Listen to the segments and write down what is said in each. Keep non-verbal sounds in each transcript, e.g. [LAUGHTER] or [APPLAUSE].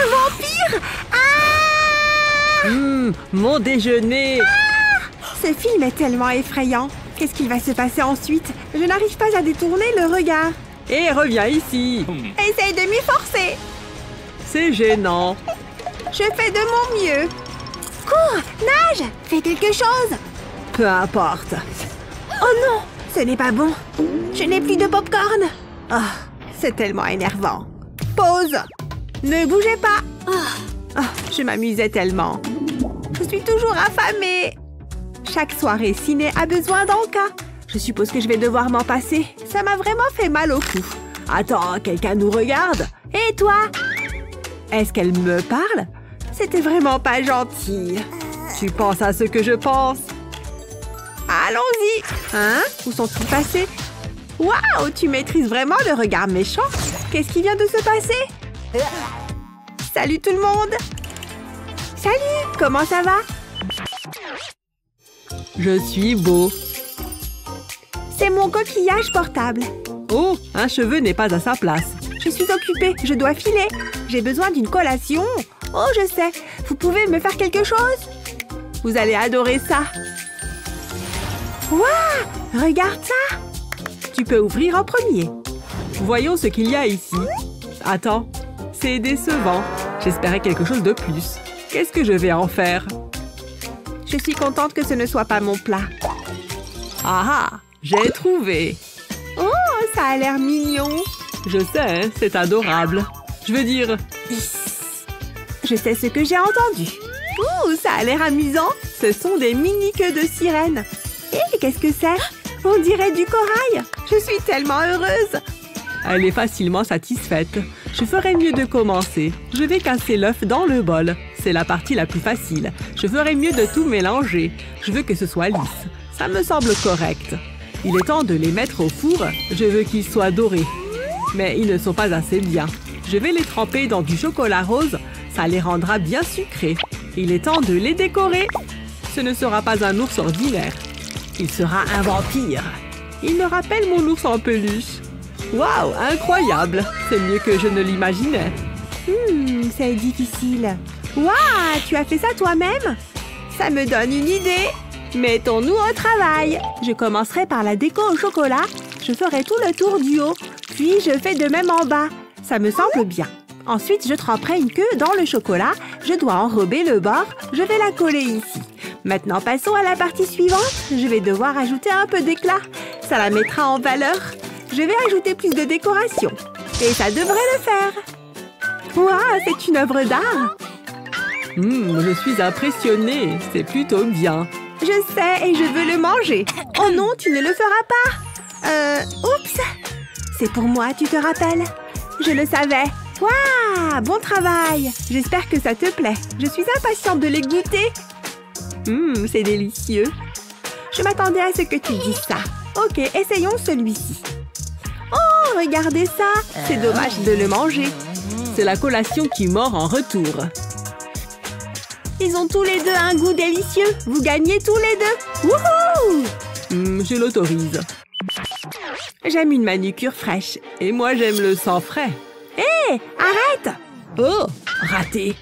Un vampire Ah Hum, mon déjeuner Ce film est tellement effrayant. Qu'est-ce qu'il va se passer ensuite? Je n'arrive pas à détourner le regard. Et reviens ici Essaye de m'y forcer. C'est gênant Je fais de mon mieux. Cours, nage, fais quelque chose. Peu importe Oh non, ce n'est pas bon. Je n'ai plus de popcorn. Ah, c'est tellement énervant. Pause. Ne bougez pas. Ah, ah, je m'amusais tellement. Je suis toujours affamée. Chaque soirée ciné a besoin d'Anka. Je suppose que je vais devoir m'en passer. Ça m'a vraiment fait mal au cou. Attends, quelqu'un nous regarde. Et toi? Est-ce qu'elle me parle? C'était vraiment pas gentil. Tu penses à ce que je pense? Allons-y Hein? Où sont-ils passés? Waouh Tu maîtrises vraiment le regard méchant Qu'est-ce qui vient de se passer? Salut tout le monde Salut Comment ça va? Je suis beau C'est mon coquillage portable. Oh, un cheveu n'est pas à sa place Je suis occupée, je dois filer. J'ai besoin d'une collation. Oh, je sais. Vous pouvez me faire quelque chose? Vous allez adorer ça. Waouh Regarde ça Tu peux ouvrir en premier. Voyons ce qu'il y a ici. Attends, c'est décevant. J'espérais quelque chose de plus. Qu'est-ce que je vais en faire? Je suis contente que ce ne soit pas mon plat. Ah ah J'ai trouvé Oh, ça a l'air mignon. Je sais, c'est adorable. Je veux dire, Je sais ce que j'ai entendu. Ouh, ça a l'air amusant. Ce sont des mini queues de sirène. Et qu'est-ce que c'est? On dirait du corail. Je suis tellement heureuse. elle est facilement satisfaite. Je ferais mieux de commencer. Je vais casser l'œuf dans le bol. C'est la partie la plus facile. Je ferais mieux de tout mélanger. Je veux que ce soit lisse. Ça me semble correct. Il est temps de les mettre au four. Je veux qu'ils soient dorés. Mais ils ne sont pas assez bien. Je vais les tremper dans du chocolat rose. Ça les rendra bien sucrés. Il est temps de les décorer. Ce ne sera pas un ours ordinaire. Il sera un vampire. Il me rappelle mon ours en peluche. Waouh, incroyable C'est mieux que je ne l'imaginais. Hmm, c'est difficile. Waouh, tu as fait ça toi-même? Ça me donne une idée. Mettons-nous au travail. Je commencerai par la déco au chocolat. Je ferai tout le tour du haut. Puis je fais de même en bas. Ça me semble bien. Ensuite, je tremperai une queue dans le chocolat. Je dois enrober le bord. Je vais la coller ici. Maintenant, passons à la partie suivante. Je vais devoir ajouter un peu d'éclat. Ça la mettra en valeur. Je vais ajouter plus de décoration. Et ça devrait le faire. Waouh, c'est une œuvre d'art. Hum, je suis impressionnée. C'est plutôt bien. Je sais et je veux le manger. Oh non, tu ne le feras pas. Euh, oups. C'est pour moi, tu te rappelles Je le savais. Waouh, bon travail. J'espère que ça te plaît. Je suis impatiente de les goûter. Hum, c'est délicieux. Je m'attendais à ce que tu dises ça. Ok, essayons celui-ci. Oh, regardez ça. C'est dommage de le manger. C'est la collation qui mord en retour. Ils ont tous les deux un goût délicieux. Vous gagnez tous les deux. Wouhou Hum, je l'autorise. J'aime une manucure fraîche. Et moi, j'aime le sang frais. Hé, arrête Oh, raté.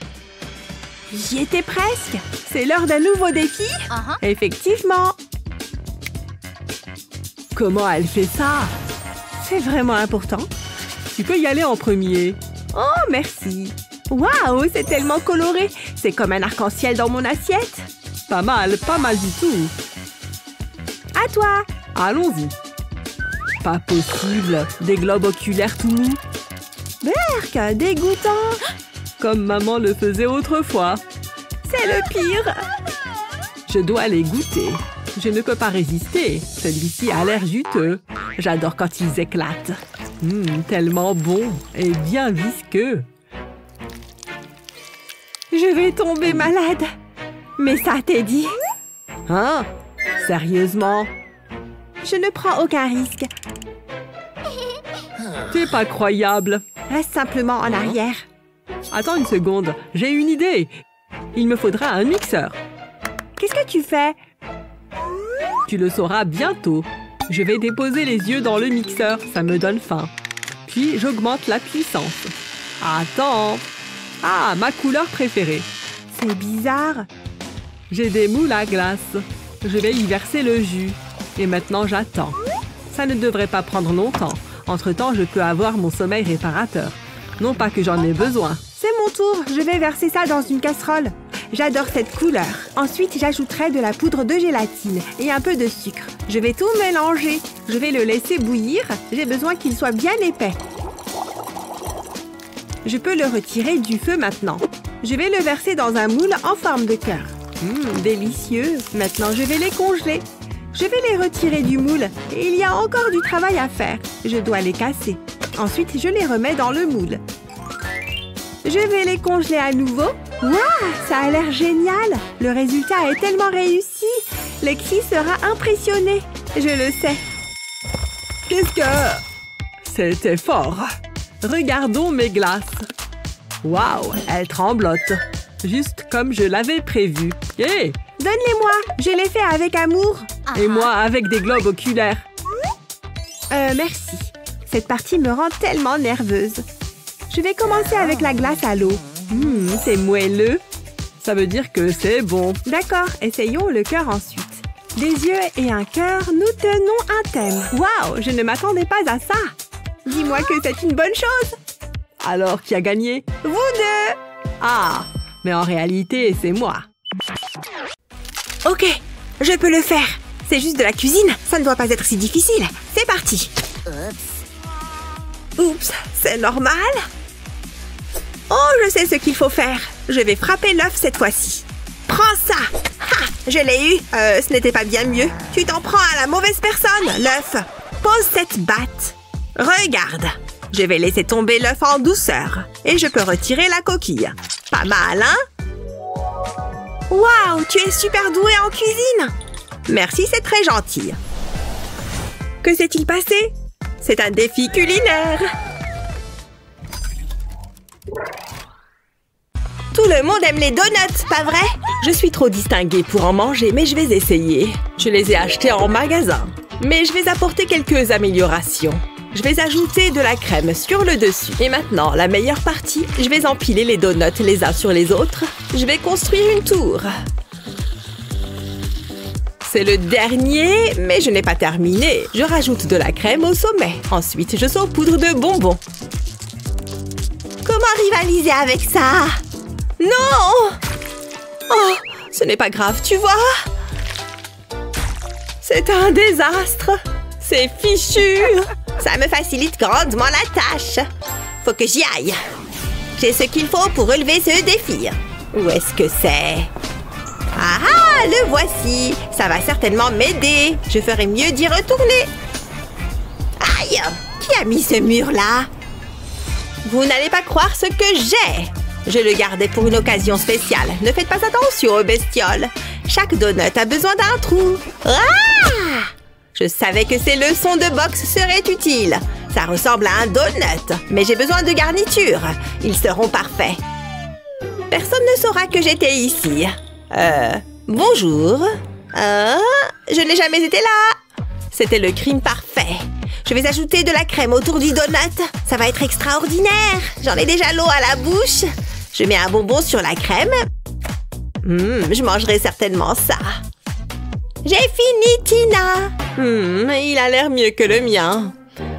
J'y étais presque. C'est l'heure d'un nouveau défi Effectivement. Comment elle fait ça? C'est vraiment important. Tu peux y aller en premier. Oh, merci. Waouh, c'est tellement coloré. C'est comme un arc-en-ciel dans mon assiette. Pas mal, pas mal du tout. À toi. Allons-y. Pas possible. Des globes oculaires tout mous. Berk, dégoûtant. Comme maman le faisait autrefois. C'est le pire. Je dois les goûter. Je ne peux pas résister. Celui-ci a l'air juteux. J'adore quand ils éclatent. Hum, tellement bon et bien visqueux. Je vais tomber malade. Mais ça t'est dit. Hein? Sérieusement? Je ne prends aucun risque. T'es pas croyable. Reste simplement en arrière. Attends une seconde, j'ai une idée. Il me faudra un mixeur. Qu'est-ce que tu fais? Tu le sauras bientôt. Je vais déposer les yeux dans le mixeur, ça me donne faim. Puis j'augmente la puissance. Attends Ah, ma couleur préférée. C'est bizarre. J'ai des moules à glace. Je vais y verser le jus. Et maintenant, j'attends. Ça ne devrait pas prendre longtemps. Entre-temps, je peux avoir mon sommeil réparateur. Non pas que j'en ai besoin. C'est mon tour. Je vais verser ça dans une casserole. J'adore cette couleur. Ensuite, j'ajouterai de la poudre de gélatine et un peu de sucre. Je vais tout mélanger. Je vais le laisser bouillir. J'ai besoin qu'il soit bien épais. Je peux le retirer du feu maintenant. Je vais le verser dans un moule en forme de cœur. Hum, délicieux. Maintenant, je vais les congeler. Je vais les retirer du moule et il y a encore du travail à faire. Je dois les casser. Ensuite, je les remets dans le moule. Je vais les congeler à nouveau. Waouh, ça a l'air génial. Le résultat est tellement réussi. Lexi sera impressionnée. Je le sais. Qu'est-ce que... C'était fort. Regardons mes glaces. Waouh, elles tremblotent. Juste comme je l'avais prévu. Hé Donne-les-moi, je les fais avec amour. Et moi avec des globes oculaires. Euh, merci. Cette partie me rend tellement nerveuse. Je vais commencer avec la glace à l'eau. Hum, c'est moelleux. Ça veut dire que c'est bon. D'accord, essayons le cœur ensuite. Des yeux et un cœur, nous tenons un thème. Waouh, je ne m'attendais pas à ça. Dis-moi que c'est une bonne chose. Alors, qui a gagné? Vous deux Ah, mais en réalité, c'est moi. Ok, je peux le faire. C'est juste de la cuisine, ça ne doit pas être si difficile. C'est parti. Oups, c'est normal Oh, je sais ce qu'il faut faire. Je vais frapper l'œuf cette fois-ci. Prends ça Ha Je l'ai eu Euh, ce n'était pas bien mieux. Tu t'en prends à la mauvaise personne, l'œuf. Pose cette batte. Regarde. Je vais laisser tomber l'œuf en douceur. Et je peux retirer la coquille. Pas mal, hein? Waouh, tu es super doué en cuisine Merci, c'est très gentil. Que s'est-il passé? C'est un défi culinaire. Tout le monde aime les donuts, pas vrai? Je suis trop distinguée pour en manger, mais je vais essayer. Je les ai achetés en magasin. Mais je vais apporter quelques améliorations. Je vais ajouter de la crème sur le dessus. Et maintenant, la meilleure partie, je vais empiler les donuts les uns sur les autres. Je vais construire une tour. C'est le dernier, mais je n'ai pas terminé. Je rajoute de la crème au sommet. Ensuite, je saupoudre de bonbons. Rivaliser avec ça Non Oh, ce n'est pas grave, tu vois C'est un désastre C'est fichu Ça me facilite grandement la tâche. Faut que j'y aille. J'ai ce qu'il faut pour relever ce défi. Où est-ce que c'est? Ah ah, le voici. Ça va certainement m'aider. Je ferai mieux d'y retourner. Aïe Qui a mis ce mur-là? Vous n'allez pas croire ce que j'ai Je le gardais pour une occasion spéciale. Ne faites pas attention aux bestioles. Chaque donut a besoin d'un trou. Ah Je savais que ces leçons de boxe seraient utiles. Ça ressemble à un donut, mais j'ai besoin de garniture. Ils seront parfaits. Personne ne saura que j'étais ici. Euh, bonjour. Euh, je n'ai jamais été là. C'était le crime parfait. Je vais ajouter de la crème autour du donut. Ça va être extraordinaire. J'en ai déjà l'eau à la bouche. Je mets un bonbon sur la crème. Hum, je mangerai certainement ça. J'ai fini, Tina. Hum, il a l'air mieux que le mien.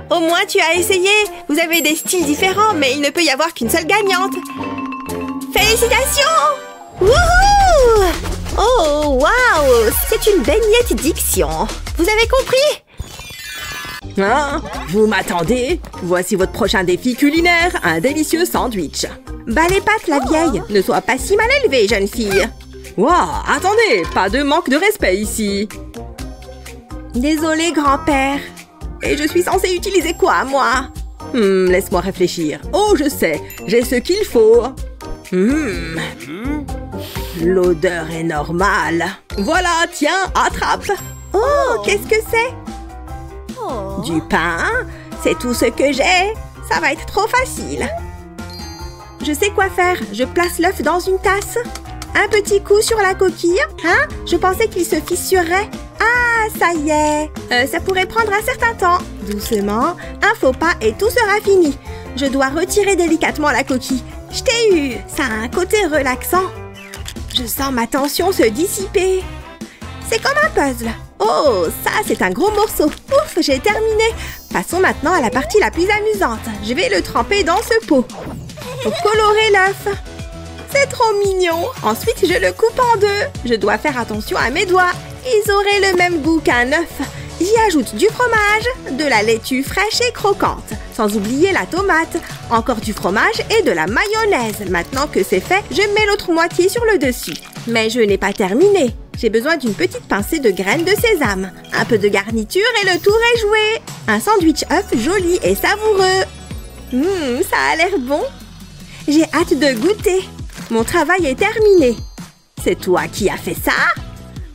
Au moins, tu as essayé. Vous avez des styles différents, mais il ne peut y avoir qu'une seule gagnante. Félicitations Wouhou Oh, waouh C'est une baignette diction. Vous avez compris? Hein? Vous m'attendez? Voici votre prochain défi culinaire, un délicieux sandwich. Bah les pattes, la vieille Ne sois pas si mal élevée, jeune fille Waouh Attendez Pas de manque de respect ici Désolé, grand-père. Et je suis censée utiliser quoi, moi? Hmm, laisse-moi réfléchir. Oh, je sais J'ai ce qu'il faut Hmm. L'odeur est normale. Voilà, tiens, attrape Oh, qu'est-ce que c'est? Du pain C'est tout ce que j'ai Ça va être trop facile Je sais quoi faire. Je place l'œuf dans une tasse. Un petit coup sur la coquille. Hein Je pensais qu'il se fissurerait. Ah, ça y est. Euh, ça pourrait prendre un certain temps. Doucement, un faux pas et tout sera fini. Je dois retirer délicatement la coquille. Je t'ai eu Ça a un côté relaxant. Je sens ma tension se dissiper. C'est comme un puzzle. Oh, ça, c'est un gros morceau. Ouf, j'ai terminé. Passons maintenant à la partie la plus amusante. Je vais le tremper dans ce pot. Pour colorer l'œuf. C'est trop mignon. Ensuite, je le coupe en deux. Je dois faire attention à mes doigts. Ils auraient le même goût qu'un œuf. J'y ajoute du fromage, de la laitue fraîche et croquante, sans oublier la tomate, encore du fromage et de la mayonnaise. Maintenant que c'est fait, je mets l'autre moitié sur le dessus. Mais je n'ai pas terminé. J'ai besoin d'une petite pincée de graines de sésame, un peu de garniture et le tour est joué. Un sandwich œuf joli et savoureux. Hum, ça a l'air bon. J'ai hâte de goûter. Mon travail est terminé. C'est toi qui as fait ça?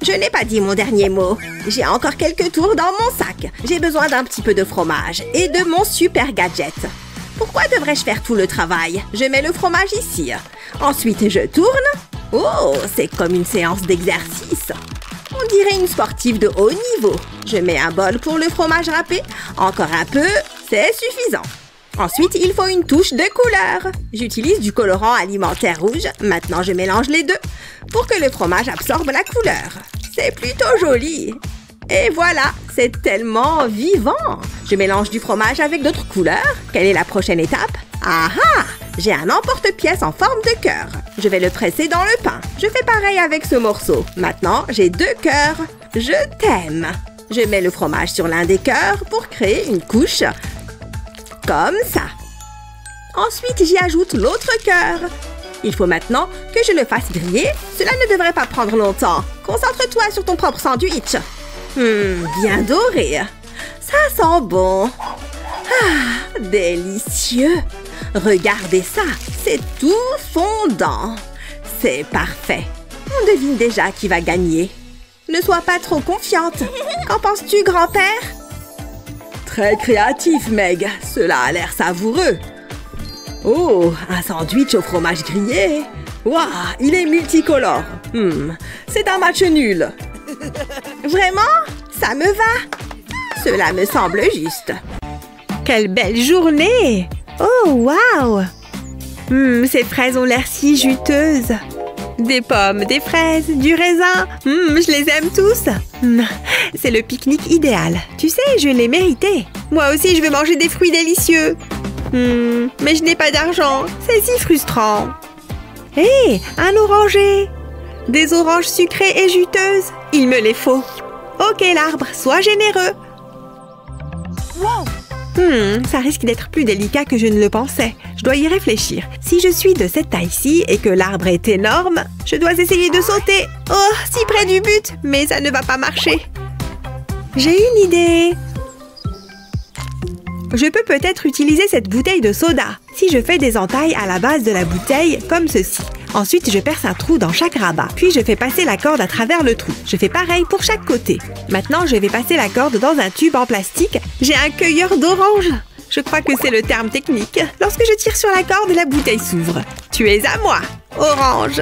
Je n'ai pas dit mon dernier mot. J'ai encore quelques tours dans mon sac. J'ai besoin d'un petit peu de fromage et de mon super gadget. Pourquoi devrais-je faire tout le travail? Je mets le fromage ici. Ensuite, je tourne. Oh, c'est comme une séance d'exercice. On dirait une sportive de haut niveau. Je mets un bol pour le fromage râpé. Encore un peu, c'est suffisant. Ensuite, il faut une touche de couleur. J'utilise du colorant alimentaire rouge. Maintenant, je mélange les deux pour que le fromage absorbe la couleur. C'est plutôt joli. Et voilà, c'est tellement vivant. Je mélange du fromage avec d'autres couleurs. Quelle est la prochaine étape? Ah ah J'ai un emporte-pièce en forme de cœur. Je vais le presser dans le pain. Je fais pareil avec ce morceau. Maintenant, j'ai deux cœurs. Je t'aime. Je mets le fromage sur l'un des cœurs pour créer une couche comme ça. Ensuite, j'y ajoute l'autre cœur. Il faut maintenant que je le fasse griller. Cela ne devrait pas prendre longtemps. Concentre-toi sur ton propre sandwich. Hum, bien doré. Ça sent bon. Ah, délicieux. Regardez ça, c'est tout fondant. C'est parfait. On devine déjà qui va gagner. Ne sois pas trop confiante. Qu'en penses-tu, grand-père? Très créatif, Meg. Cela a l'air savoureux. Oh, un sandwich au fromage grillé. Waouh, il est multicolore. Hmm, c'est un match nul. Vraiment? Ça me va. Cela me semble juste. Quelle belle journée Oh, waouh hmm, Ces fraises ont l'air si juteuses. Des pommes, des fraises, du raisin. Hum, je les aime tous. Hum, c'est le pique-nique idéal. Tu sais, je l'ai mérité. Moi aussi, je veux manger des fruits délicieux. Hum, mais je n'ai pas d'argent. C'est si frustrant. Hé, un oranger. Des oranges sucrées et juteuses. Il me les faut. Ok, l'arbre, sois généreux. Wow Hmm, ça risque d'être plus délicat que je ne le pensais. Je dois y réfléchir. Si je suis de cette taille-ci et que l'arbre est énorme, je dois essayer de sauter. Oh, si près du but, mais ça ne va pas marcher. J'ai une idée. Je peux peut-être utiliser cette bouteille de soda. Si je fais des entailles à la base de la bouteille, comme ceci. Ensuite, je perce un trou dans chaque rabat. Puis, je fais passer la corde à travers le trou. Je fais pareil pour chaque côté. Maintenant, je vais passer la corde dans un tube en plastique. J'ai un cueilleur d'orange. Je crois que c'est le terme technique. Lorsque je tire sur la corde, la bouteille s'ouvre. Tu es à moi, orange.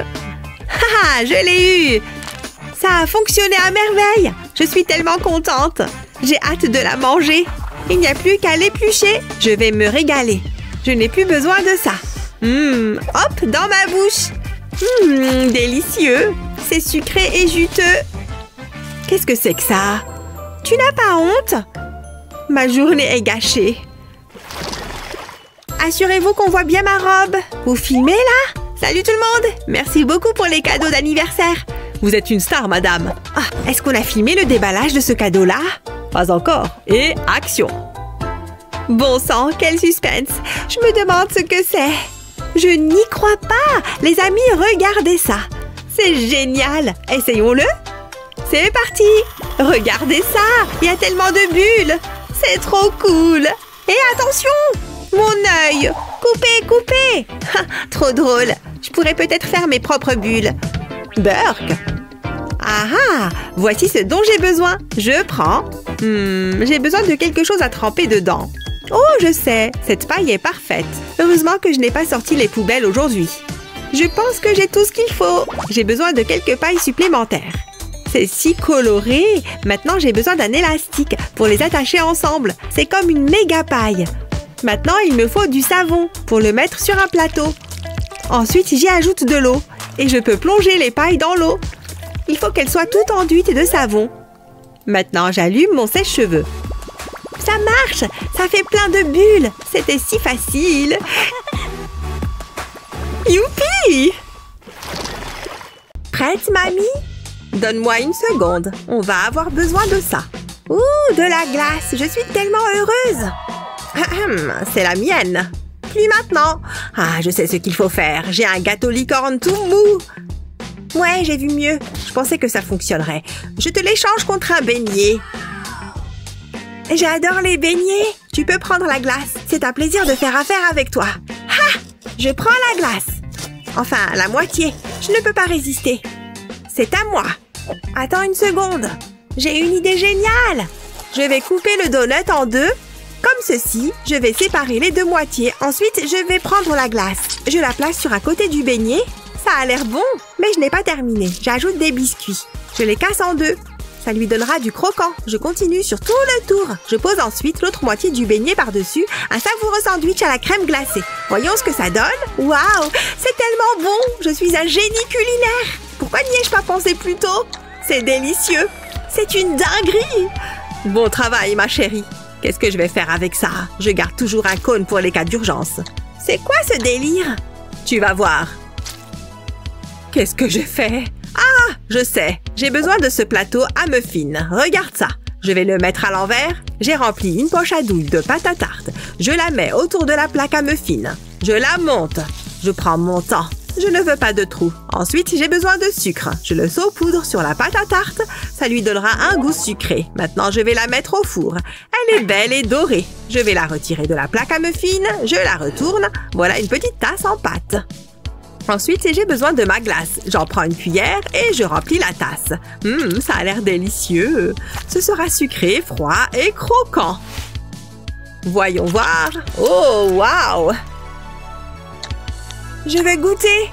Haha, je l'ai eu. Ça a fonctionné à merveille. Je suis tellement contente. J'ai hâte de la manger. Il n'y a plus qu'à l'éplucher. Je vais me régaler. Je n'ai plus besoin de ça. Hum, hop, dans ma bouche. Hum, délicieux. C'est sucré et juteux. Qu'est-ce que c'est que ça? Tu n'as pas honte? Ma journée est gâchée. Assurez-vous qu'on voit bien ma robe. Vous filmez là? Salut tout le monde Merci beaucoup pour les cadeaux d'anniversaire. Vous êtes une star, madame. Ah, est-ce qu'on a filmé le déballage de ce cadeau-là? Pas encore. Et action Bon sang, quel suspense Je me demande ce que c'est. Je n'y crois pas. Les amis, regardez ça. C'est génial. Essayons-le. C'est parti. Regardez ça. Il y a tellement de bulles. C'est trop cool. Et attention Mon œil. Coupez, coupez. [LAUGHS] Trop drôle. Je pourrais peut-être faire mes propres bulles. Burk ah ah. Voici ce dont j'ai besoin. Je prends. Hmm, j'ai besoin de quelque chose à tremper dedans. Oh, je sais, cette paille est parfaite. Heureusement que je n'ai pas sorti les poubelles aujourd'hui. Je pense que j'ai tout ce qu'il faut. J'ai besoin de quelques pailles supplémentaires. C'est si coloré. Maintenant, j'ai besoin d'un élastique pour les attacher ensemble. C'est comme une méga paille. Maintenant, il me faut du savon pour le mettre sur un plateau. Ensuite, j'y ajoute de l'eau et je peux plonger les pailles dans l'eau. Il faut qu'elles soient toutes enduites de savon. Maintenant, j'allume mon sèche-cheveux. Ça marche Ça fait plein de bulles C'était si facile [LAUGHS] Youpi Prête, mamie? Donne-moi une seconde. On va avoir besoin de ça. Ouh, de la glace Je suis tellement heureuse C'est la mienne Plus maintenant Ah, je sais ce qu'il faut faire. J'ai un gâteau licorne tout mou Ouais, j'ai vu mieux. Je pensais que ça fonctionnerait. Je te l'échange contre un beignet. J'adore les beignets. Tu peux prendre la glace. C'est un plaisir de faire affaire avec toi. Ha! Je prends la glace. Enfin, la moitié. Je ne peux pas résister. C'est à moi. Attends une seconde. J'ai une idée géniale. Je vais couper le donut en deux. Comme ceci, je vais séparer les deux moitiés. Ensuite, je vais prendre la glace. Je la place sur un côté du beignet. Ça a l'air bon, mais je n'ai pas terminé. J'ajoute des biscuits. Je les casse en deux. Ça lui donnera du croquant. Je continue sur tout le tour. Je pose ensuite l'autre moitié du beignet par-dessus, un savoureux sandwich à la crème glacée. Voyons ce que ça donne. Waouh C'est tellement bon Je suis un génie culinaire Pourquoi n'y ai-je pas pensé plus tôt? C'est délicieux C'est une dinguerie Bon travail, ma chérie Qu'est-ce que je vais faire avec ça? Je garde toujours un cône pour les cas d'urgence. C'est quoi ce délire? Tu vas voir. Qu'est-ce que j'ai fait ah, je sais. J'ai besoin de ce plateau à muffins. Regarde ça. Je vais le mettre à l'envers. J'ai rempli une poche à douille de pâte à tarte. Je la mets autour de la plaque à muffins. Je la monte. Je prends mon temps. Je ne veux pas de trou. Ensuite, j'ai besoin de sucre. Je le saupoudre sur la pâte à tarte. Ça lui donnera un goût sucré. Maintenant, je vais la mettre au four. Elle est belle et dorée. Je vais la retirer de la plaque à muffins. Je la retourne. Voilà une petite tasse en pâte. Ensuite, j'ai besoin de ma glace. J'en prends une cuillère et je remplis la tasse. Hum, ça a l'air délicieux. Ce sera sucré, froid et croquant. Voyons voir. Oh, waouh! Je vais goûter.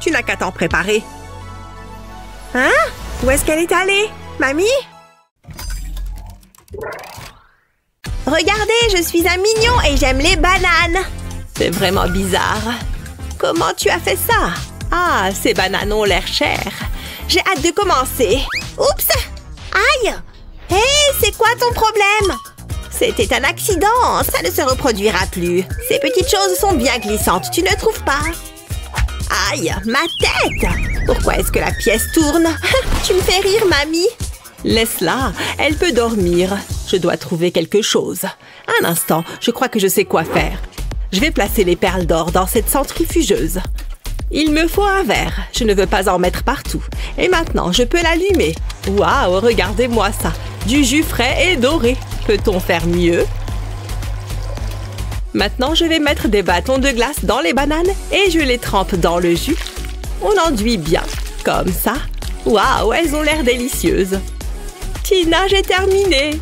Tu n'as qu'à t'en préparer. Hein? Où est-ce qu'elle est allée? Mamie? Regardez, je suis un mignon et j'aime les bananes. C'est vraiment bizarre. Comment tu as fait ça? Ah, ces bananes ont l'air chères. J'ai hâte de commencer. Oups Aïe Hé, c'est quoi ton problème? C'était un accident, ça ne se reproduira plus. Ces petites choses sont bien glissantes, tu ne trouves pas? Aïe, ma tête Pourquoi est-ce que la pièce tourne? [LAUGHS] Tu me fais rire, mamie Laisse-la, elle peut dormir. Je dois trouver quelque chose. Un instant, je crois que je sais quoi faire. Je vais placer les perles d'or dans cette centrifugeuse. Il me faut un verre. Je ne veux pas en mettre partout. Et maintenant, je peux l'allumer. Waouh, regardez-moi ça. Du jus frais et doré. Peut-on faire mieux? Maintenant, je vais mettre des bâtons de glace dans les bananes et je les trempe dans le jus. On enduit bien, comme ça. Waouh, elles ont l'air délicieuses. Tina, j'ai terminé.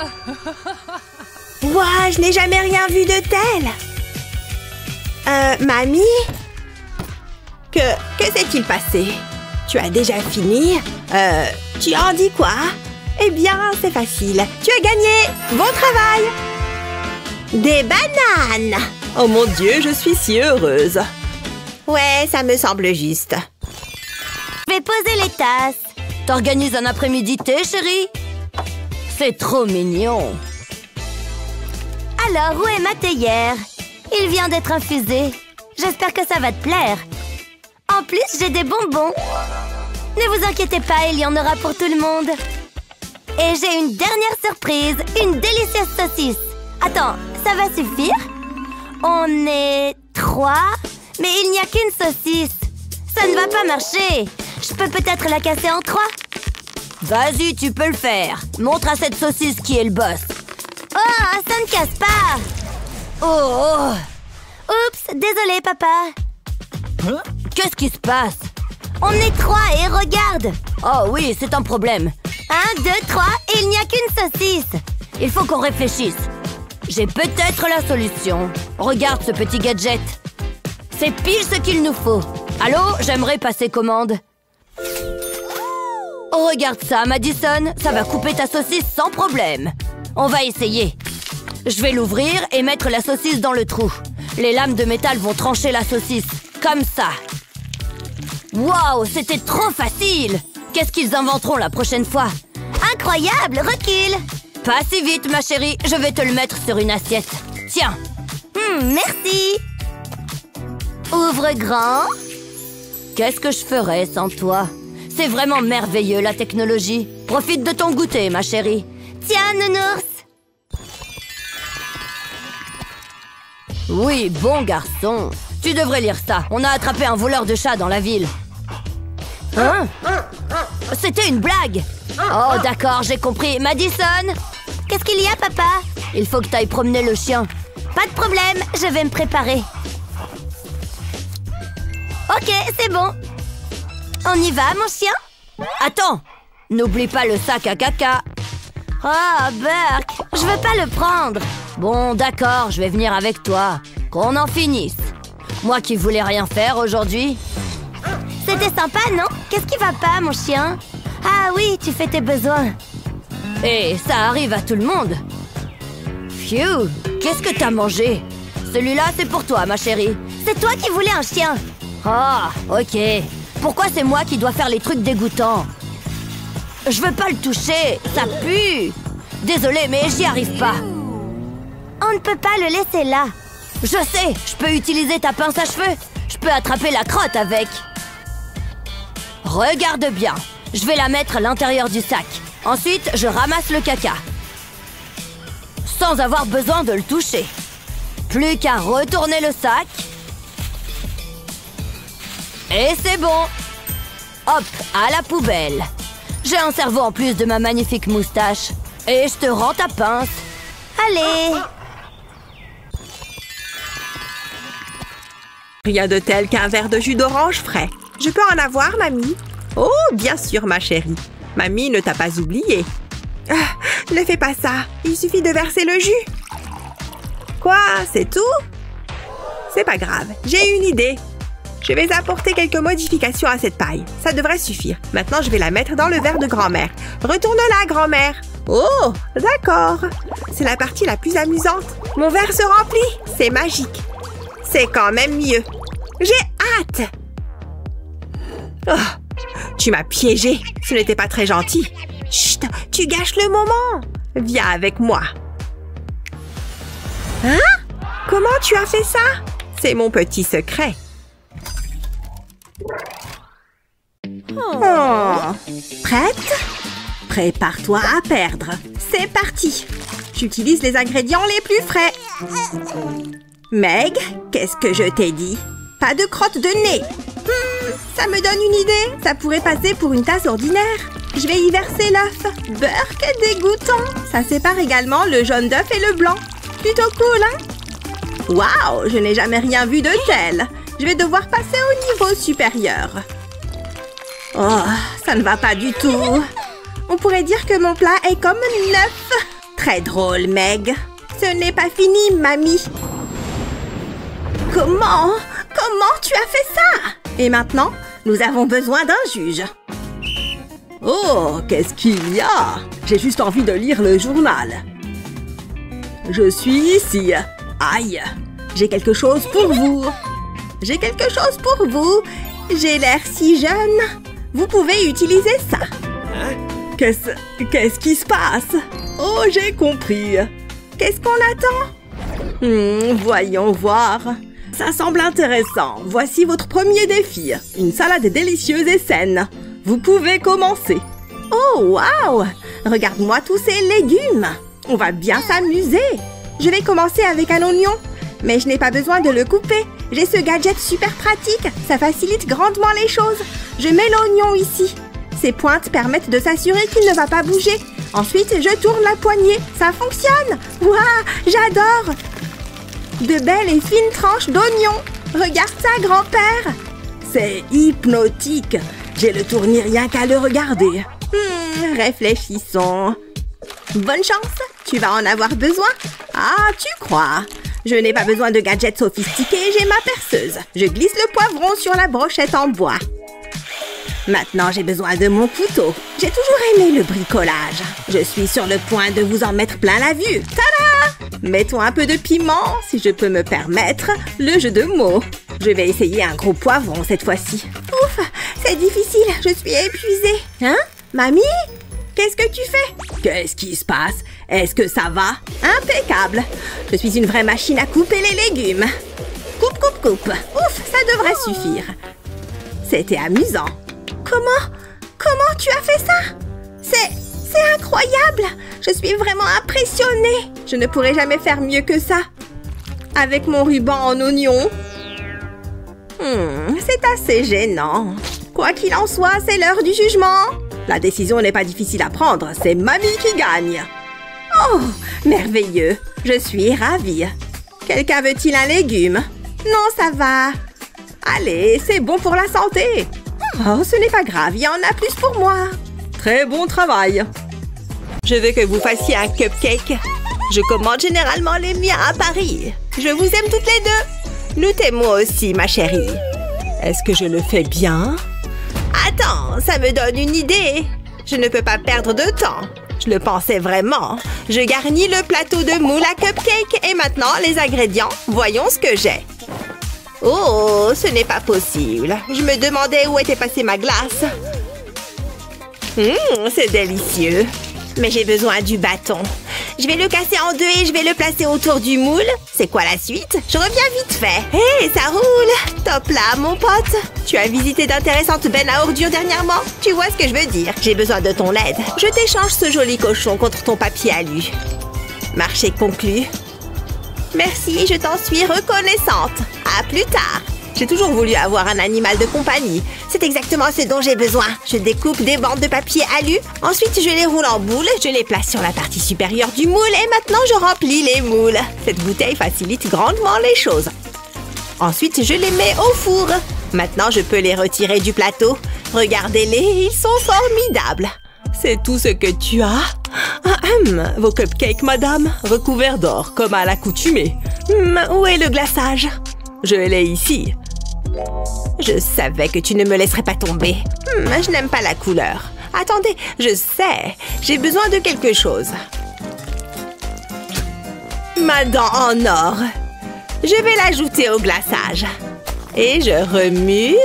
[LAUGHS] Waouh, je n'ai jamais rien vu de tel. Euh, mamie Que, que s'est-il passé? Tu as déjà fini? Euh, tu en dis quoi? Eh bien, c'est facile. Tu as gagné Bon travail Des bananes Oh mon Dieu, je suis si heureuse Ouais, ça me semble juste. Je vais poser les tasses. T'organises un après-midi thé, chérie? C'est trop mignon. Alors, où est ma théière? Il vient d'être infusé. J'espère que ça va te plaire. En plus, j'ai des bonbons. Ne vous inquiétez pas, il y en aura pour tout le monde. Et j'ai une dernière surprise, une délicieuse saucisse. Attends, ça va suffire? On est trois, mais il n'y a qu'une saucisse. Ça ne va pas marcher. Je peux peut-être la casser en trois? Vas-y, tu peux le faire. Montre à cette saucisse qui est le boss. Oh, ça ne casse pas Oh Oups, désolé, papa. Hein? Qu'est-ce qui se passe? On est trois et regarde Oh oui, c'est un problème. Un, deux, trois, et il n'y a qu'une saucisse. Il faut qu'on réfléchisse. J'ai peut-être la solution. Regarde ce petit gadget. C'est pile ce qu'il nous faut. Allô, j'aimerais passer commande. Oh, regarde ça, Madison. Ça va couper ta saucisse sans problème. On va essayer. Je vais l'ouvrir et mettre la saucisse dans le trou. Les lames de métal vont trancher la saucisse. comme ça. Waouh, c'était trop facile Qu'est-ce qu'ils inventeront la prochaine fois? Incroyable, recule Pas si vite, ma chérie, je vais te le mettre sur une assiette. Tiens. Hmm, merci Ouvre grand. Qu'est-ce que je ferais sans toi? C'est vraiment merveilleux, la technologie. Profite de ton goûter, ma chérie. Tiens, nounours Oui, bon garçon. Tu devrais lire ça. On a attrapé un voleur de chat dans la ville. Hein C'était une blague Oh, d'accord, j'ai compris. Madison Qu'est-ce qu'il y a, papa? Il faut que tu ailles promener le chien. Pas de problème, je vais me préparer. Ok, c'est bon. On y va, mon chien? Attends N'oublie pas le sac à caca. Ah, Burke, je veux pas le prendre. Bon, d'accord, je vais venir avec toi. Qu'on en finisse. Moi qui voulais rien faire aujourd'hui. C'était sympa, non? Qu'est-ce qui va pas, mon chien? Ah oui, tu fais tes besoins. Et ça arrive à tout le monde. Phew, qu'est-ce que t'as mangé? Celui-là, c'est pour toi, ma chérie. C'est toi qui voulais un chien. Ah, ok. Pourquoi c'est moi qui dois faire les trucs dégoûtants? Je veux pas le toucher, ça pue. Désolée, mais j'y arrive pas. On ne peut pas le laisser là. Je sais, je peux utiliser ta pince à cheveux. Je peux attraper la crotte avec. Regarde bien. Je vais la mettre à l'intérieur du sac. Ensuite, je ramasse le caca. Sans avoir besoin de le toucher. Plus qu'à retourner le sac. Et c'est bon. Hop, à la poubelle. J'ai un cerveau en plus de ma magnifique moustache. Et je te rends ta pince. Allez Rien de tel qu'un verre de jus d'orange frais. Je peux en avoir, mamie? Oh, bien sûr, ma chérie. Mamie ne t'a pas oublié. Ah, ne fais pas ça. Il suffit de verser le jus. Quoi? C'est tout? C'est pas grave. J'ai une idée. Je vais apporter quelques modifications à cette paille. Ça devrait suffire. Maintenant, je vais la mettre dans le verre de grand-mère. Retourne-la, grand-mère. Oh, d'accord. C'est la partie la plus amusante. Mon verre se remplit. C'est magique. C'est quand même mieux. J'ai hâte. Oh, tu m'as piégé. Ce n'était pas très gentil. Chut, tu gâches le moment. Viens avec moi. Hein? Comment tu as fait ça? C'est mon petit secret. Oh. Prête? Prépare-toi à perdre. C'est parti. J'utilise les ingrédients les plus frais. Meg, qu'est-ce que je t'ai dit? Pas de crotte de nez. Hmm, ça me donne une idée. Ça pourrait passer pour une tasse ordinaire. Je vais y verser l'œuf. Burk dégoûtant. Ça sépare également le jaune d'œuf et le blanc. Plutôt cool, hein? Waouh, je n'ai jamais rien vu de tel. Je vais devoir passer au niveau supérieur. Oh, ça ne va pas du tout. On pourrait dire que mon plat est comme neuf. Très drôle, Meg. Ce n'est pas fini, mamie. Comment? Comment tu as fait ça? Et maintenant, nous avons besoin d'un juge. Oh, qu'est-ce qu'il y a? J'ai juste envie de lire le journal. Je suis ici. Aïe J'ai quelque chose pour vous. J'ai quelque chose pour vous. J'ai l'air si jeune. Vous pouvez utiliser ça. Qu'est-ce qu'est-ce qui se passe? Oh, j'ai compris. Qu'est-ce qu'on attend? Hmm, voyons voir. Ça semble intéressant. Voici votre premier défi. Une salade délicieuse et saine. Vous pouvez commencer. Oh, waouh Regarde-moi tous ces légumes. On va bien s'amuser. Je vais commencer avec un oignon. Mais je n'ai pas besoin de le couper. J'ai ce gadget super pratique. Ça facilite grandement les choses. Je mets l'oignon ici. Ces pointes permettent de s'assurer qu'il ne va pas bouger. Ensuite, je tourne la poignée. Ça fonctionne. Waouh, j'adore. De belles et fines tranches d'oignons. Regarde ça, grand-père. C'est hypnotique. J'ai le tournis rien qu'à le regarder. Hmm, réfléchissons. Bonne chance. Tu vas en avoir besoin. Ah, tu crois Je n'ai pas besoin de gadgets sophistiqués, j'ai ma perceuse. Je glisse le poivron sur la brochette en bois. Maintenant, j'ai besoin de mon couteau. J'ai toujours aimé le bricolage. Je suis sur le point de vous en mettre plein la vue. Tada Mettons un peu de piment, si je peux me permettre, le jeu de mots. Je vais essayer un gros poivron cette fois-ci. Ouf, c'est difficile, je suis épuisée. Hein Mamie Qu'est-ce que tu fais? Qu'est-ce qui se passe? Est-ce que ça va? Impeccable Je suis une vraie machine à couper les légumes. Coupe, coupe, coupe. Ouf, ça devrait suffire. C'était amusant. Comment? Comment tu as fait ça? C'est... c'est incroyable Je suis vraiment impressionnée Je ne pourrais jamais faire mieux que ça. Avec mon ruban en oignon. Hmm, c'est assez gênant. Quoi qu'il en soit, c'est l'heure du jugement. La décision n'est pas difficile à prendre, c'est mamie qui gagne. Oh, merveilleux. Je suis ravie. Quelqu'un veut-il un légume? Non, ça va. Allez, c'est bon pour la santé. Oh, ce n'est pas grave, il y en a plus pour moi. Très bon travail. Je veux que vous fassiez un cupcake. Je commande généralement les miens à Paris. Je vous aime toutes les deux. Nous t'aimons aussi, ma chérie. Est-ce que je le fais bien? Attends, ça me donne une idée. Je ne peux pas perdre de temps. Je le pensais vraiment. Je garnis le plateau de moule à cupcake et maintenant les ingrédients. Voyons ce que j'ai. Oh, ce n'est pas possible. Je me demandais où était passée ma glace. Hum, c'est délicieux. Mais j'ai besoin du bâton. Je vais le casser en deux et je vais le placer autour du moule. C'est quoi la suite? Je reviens vite fait. Hé, ça roule Top là, mon pote Tu as visité d'intéressantes bennes à ordures dernièrement Tu vois ce que je veux dire J'ai besoin de ton aide. Je t'échange ce joli cochon contre ton papier alu. Marché conclu. Merci, je t'en suis reconnaissante. À plus tard. J'ai toujours voulu avoir un animal de compagnie. C'est exactement ce dont j'ai besoin. Je découpe des bandes de papier alu, ensuite je les roule en boule, je les place sur la partie supérieure du moule et maintenant je remplis les moules. Cette bouteille facilite grandement les choses. Ensuite, je les mets au four. Maintenant, je peux les retirer du plateau. Regardez-les, ils sont formidables. C'est tout ce que tu as? Ahem, Vos cupcakes, madame, recouverts d'or, comme à l'accoutumée. Hum, où est le glaçage? Je l'ai ici. Je savais que tu ne me laisserais pas tomber. Hmm, je n'aime pas la couleur. Attendez, je sais. J'ai besoin de quelque chose. Ma dent en or. Je vais l'ajouter au glaçage. Et je remue.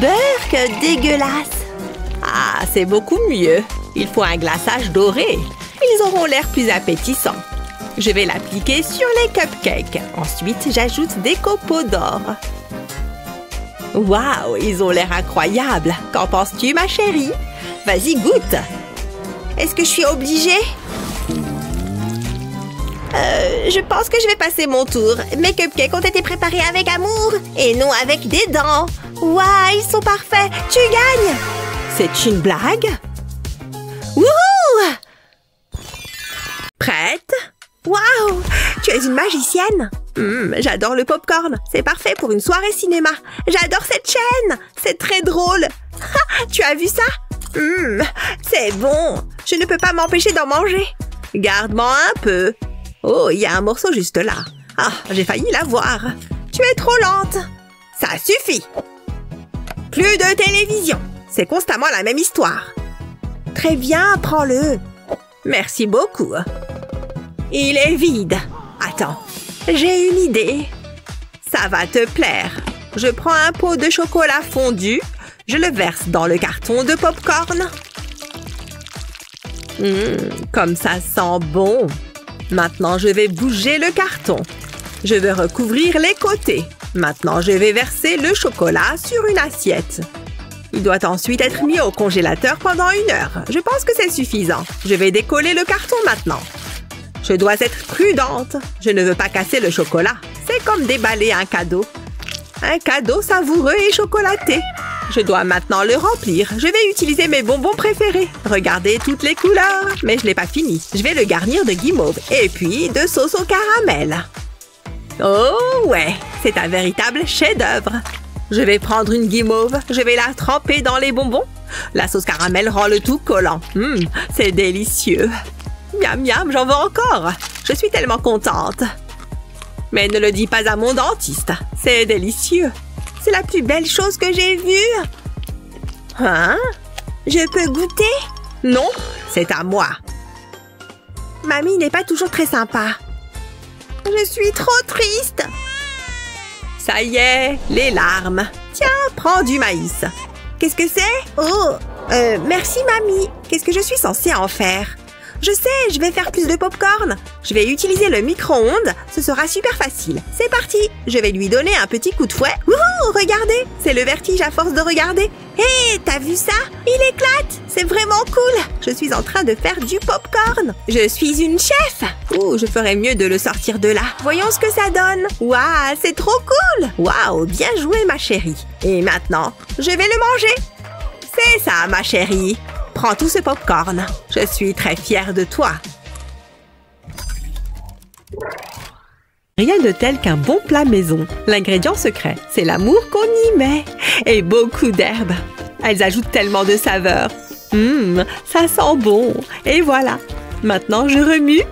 Beurre dégueulasse. Ah, c'est beaucoup mieux. Il faut un glaçage doré. Ils auront l'air plus appétissants. Je vais l'appliquer sur les cupcakes. Ensuite, j'ajoute des copeaux d'or. Waouh, ils ont l'air incroyables. Qu'en penses-tu, ma chérie? Vas-y, goûte. Est-ce que je suis obligée? Euh, je pense que je vais passer mon tour. Mes cupcakes ont été préparés avec amour et non avec des dents. Waouh, ils sont parfaits. Tu gagnes. C'est une blague? Wouhou Prête? Waouh Tu es une magicienne Hum, J'adore le popcorn. C'est parfait pour une soirée cinéma. J'adore cette chaîne. C'est très drôle. tu as vu ça? Hum, C'est bon. Je ne peux pas m'empêcher d'en manger. Garde-moi un peu. Oh, il y a un morceau juste là. Ah, j'ai failli l'avoir. Tu es trop lente. Ça suffit. Plus de télévision. C'est constamment la même histoire. Très bien, prends-le. Merci beaucoup. Il est vide. Attends, j'ai une idée. Ça va te plaire. Je prends un pot de chocolat fondu, je le verse dans le carton de popcorn. Mmh, comme ça sent bon. Maintenant, je vais bouger le carton. Je vais recouvrir les côtés. Maintenant, je vais verser le chocolat sur une assiette. Il doit ensuite être mis au congélateur pendant une heure. Je pense que c'est suffisant. Je vais décoller le carton maintenant. Je dois être prudente. Je ne veux pas casser le chocolat. C'est comme déballer un cadeau. Un cadeau savoureux et chocolaté. Je dois maintenant le remplir. Je vais utiliser mes bonbons préférés. Regardez toutes les couleurs. Mais je n'ai pas fini. Je vais le garnir de guimauve et puis de sauce au caramel. Oh ouais, c'est un véritable chef-d'œuvre. Je vais prendre une guimauve, je vais la tremper dans les bonbons. La sauce caramel rend le tout collant. Hum, c'est délicieux. Miam miam, j'en veux encore. Je suis tellement contente. Mais ne le dis pas à mon dentiste. C'est délicieux. C'est la plus belle chose que j'ai vue. Hein? Je peux goûter? Non, c'est à moi. Mamie n'est pas toujours très sympa. Je suis trop triste. Ça y est, les larmes. Tiens, prends du maïs. Qu'est-ce que c'est? Oh, euh, merci mamie. Qu'est-ce que je suis censée en faire? Je sais, je vais faire plus de popcorn. Je vais utiliser le micro-ondes. Ce sera super facile. C'est parti. Je vais lui donner un petit coup de fouet. Wouhou, regardez. C'est le vertige à force de regarder. Hé, t'as vu ça? Il éclate. C'est vraiment cool. Je suis en train de faire du popcorn. Je suis une chef. Ouh, je ferais mieux de le sortir de là. Voyons ce que ça donne. Waouh, c'est trop cool. Waouh, bien joué ma chérie. Et maintenant, je vais le manger. C'est ça, ma chérie. Prends tout ce popcorn. Je suis très fière de toi. Rien de tel qu'un bon plat maison. L'ingrédient secret, c'est l'amour qu'on y met. Et beaucoup d'herbes. Elles ajoutent tellement de saveurs. Hum, ça sent bon. Et voilà. Maintenant, je remue.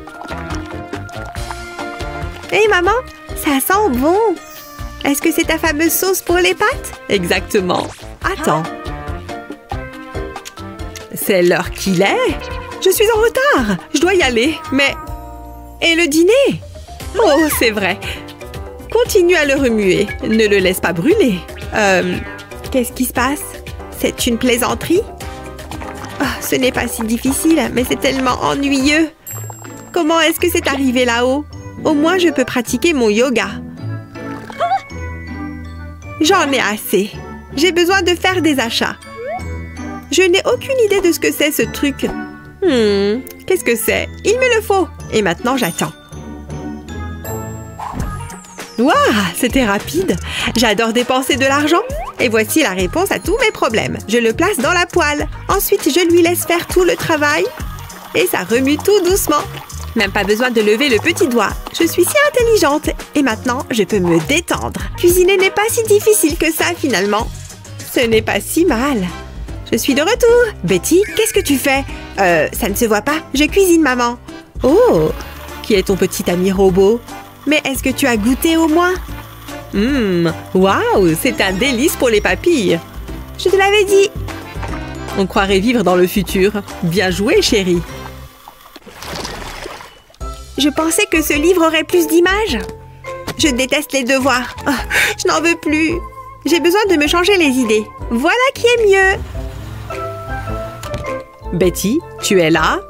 Hé maman, ça sent bon. Est-ce que c'est ta fameuse sauce pour les pâtes? Exactement. Attends. C'est l'heure qu'il est. Je suis en retard. Je dois y aller. Mais... Et le dîner? Oh, c'est vrai. Continue à le remuer. Ne le laisse pas brûler. Euh... Qu'est-ce qui se passe? C'est une plaisanterie? Oh, Ce n'est pas si difficile, mais c'est tellement ennuyeux. Comment est-ce que c'est arrivé là-haut? Au moins, je peux pratiquer mon yoga. J'en ai assez. J'ai besoin de faire des achats. Je n'ai aucune idée de ce que c'est ce truc. Hmm, qu'est-ce que c'est? Il me le faut. Et maintenant, j'attends. Waouh, c'était rapide. J'adore dépenser de l'argent. Et voici la réponse à tous mes problèmes. Je le place dans la poêle. Ensuite, je lui laisse faire tout le travail. Et ça remue tout doucement. Même pas besoin de lever le petit doigt. Je suis si intelligente. Et maintenant, je peux me détendre. Cuisiner n'est pas si difficile que ça, finalement. Ce n'est pas si mal. Je suis de retour. Betty, qu'est-ce que tu fais? Euh, ça ne se voit pas. Je cuisine, maman. Oh Qui est ton petit ami robot? Mais est-ce que tu as goûté au moins? Hum, waouh, c'est un délice pour les papilles. Je te l'avais dit. On croirait vivre dans le futur. Bien joué, chérie. Je pensais que ce livre aurait plus d'images. Je déteste les devoirs. Oh, je n'en veux plus. J'ai besoin de me changer les idées. Voilà qui est mieux. Betty, tu es là?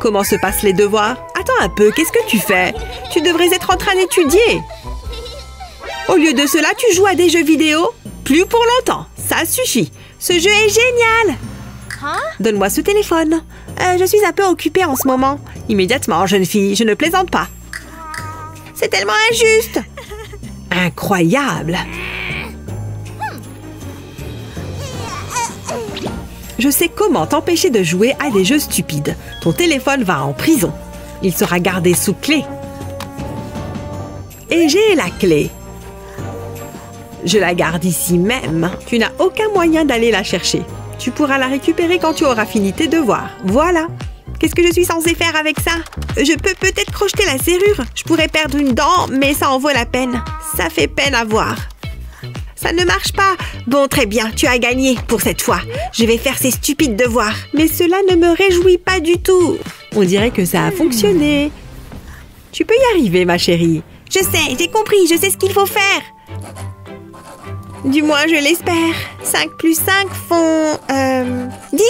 Comment se passent les devoirs? Attends un peu, qu'est-ce que tu fais? Tu devrais être en train d'étudier. Au lieu de cela, tu joues à des jeux vidéo Plus pour longtemps, ça suffit. Ce jeu est génial Donne-moi ce téléphone. Euh, je suis un peu occupée en ce moment. Immédiatement, jeune fille, je ne plaisante pas. C'est tellement injuste [LAUGHS] Incroyable Je sais comment t'empêcher de jouer à des jeux stupides. Ton téléphone va en prison. Il sera gardé sous clé. Et j'ai la clé. Je la garde ici même. Tu n'as aucun moyen d'aller la chercher. Tu pourras la récupérer quand tu auras fini tes devoirs. Voilà. Qu'est-ce que je suis censée faire avec ça? Je peux peut-être crocheter la serrure. Je pourrais perdre une dent, mais ça en vaut la peine. Ça fait peine à voir. Ça ne marche pas. Bon, très bien, tu as gagné pour cette fois. Je vais faire ces stupides devoirs. Mais cela ne me réjouit pas du tout. On dirait que ça a fonctionné. Tu peux y arriver, ma chérie. Je sais, j'ai compris, je sais ce qu'il faut faire. Du moins, je l'espère. 5 plus 5 font... Euh, 10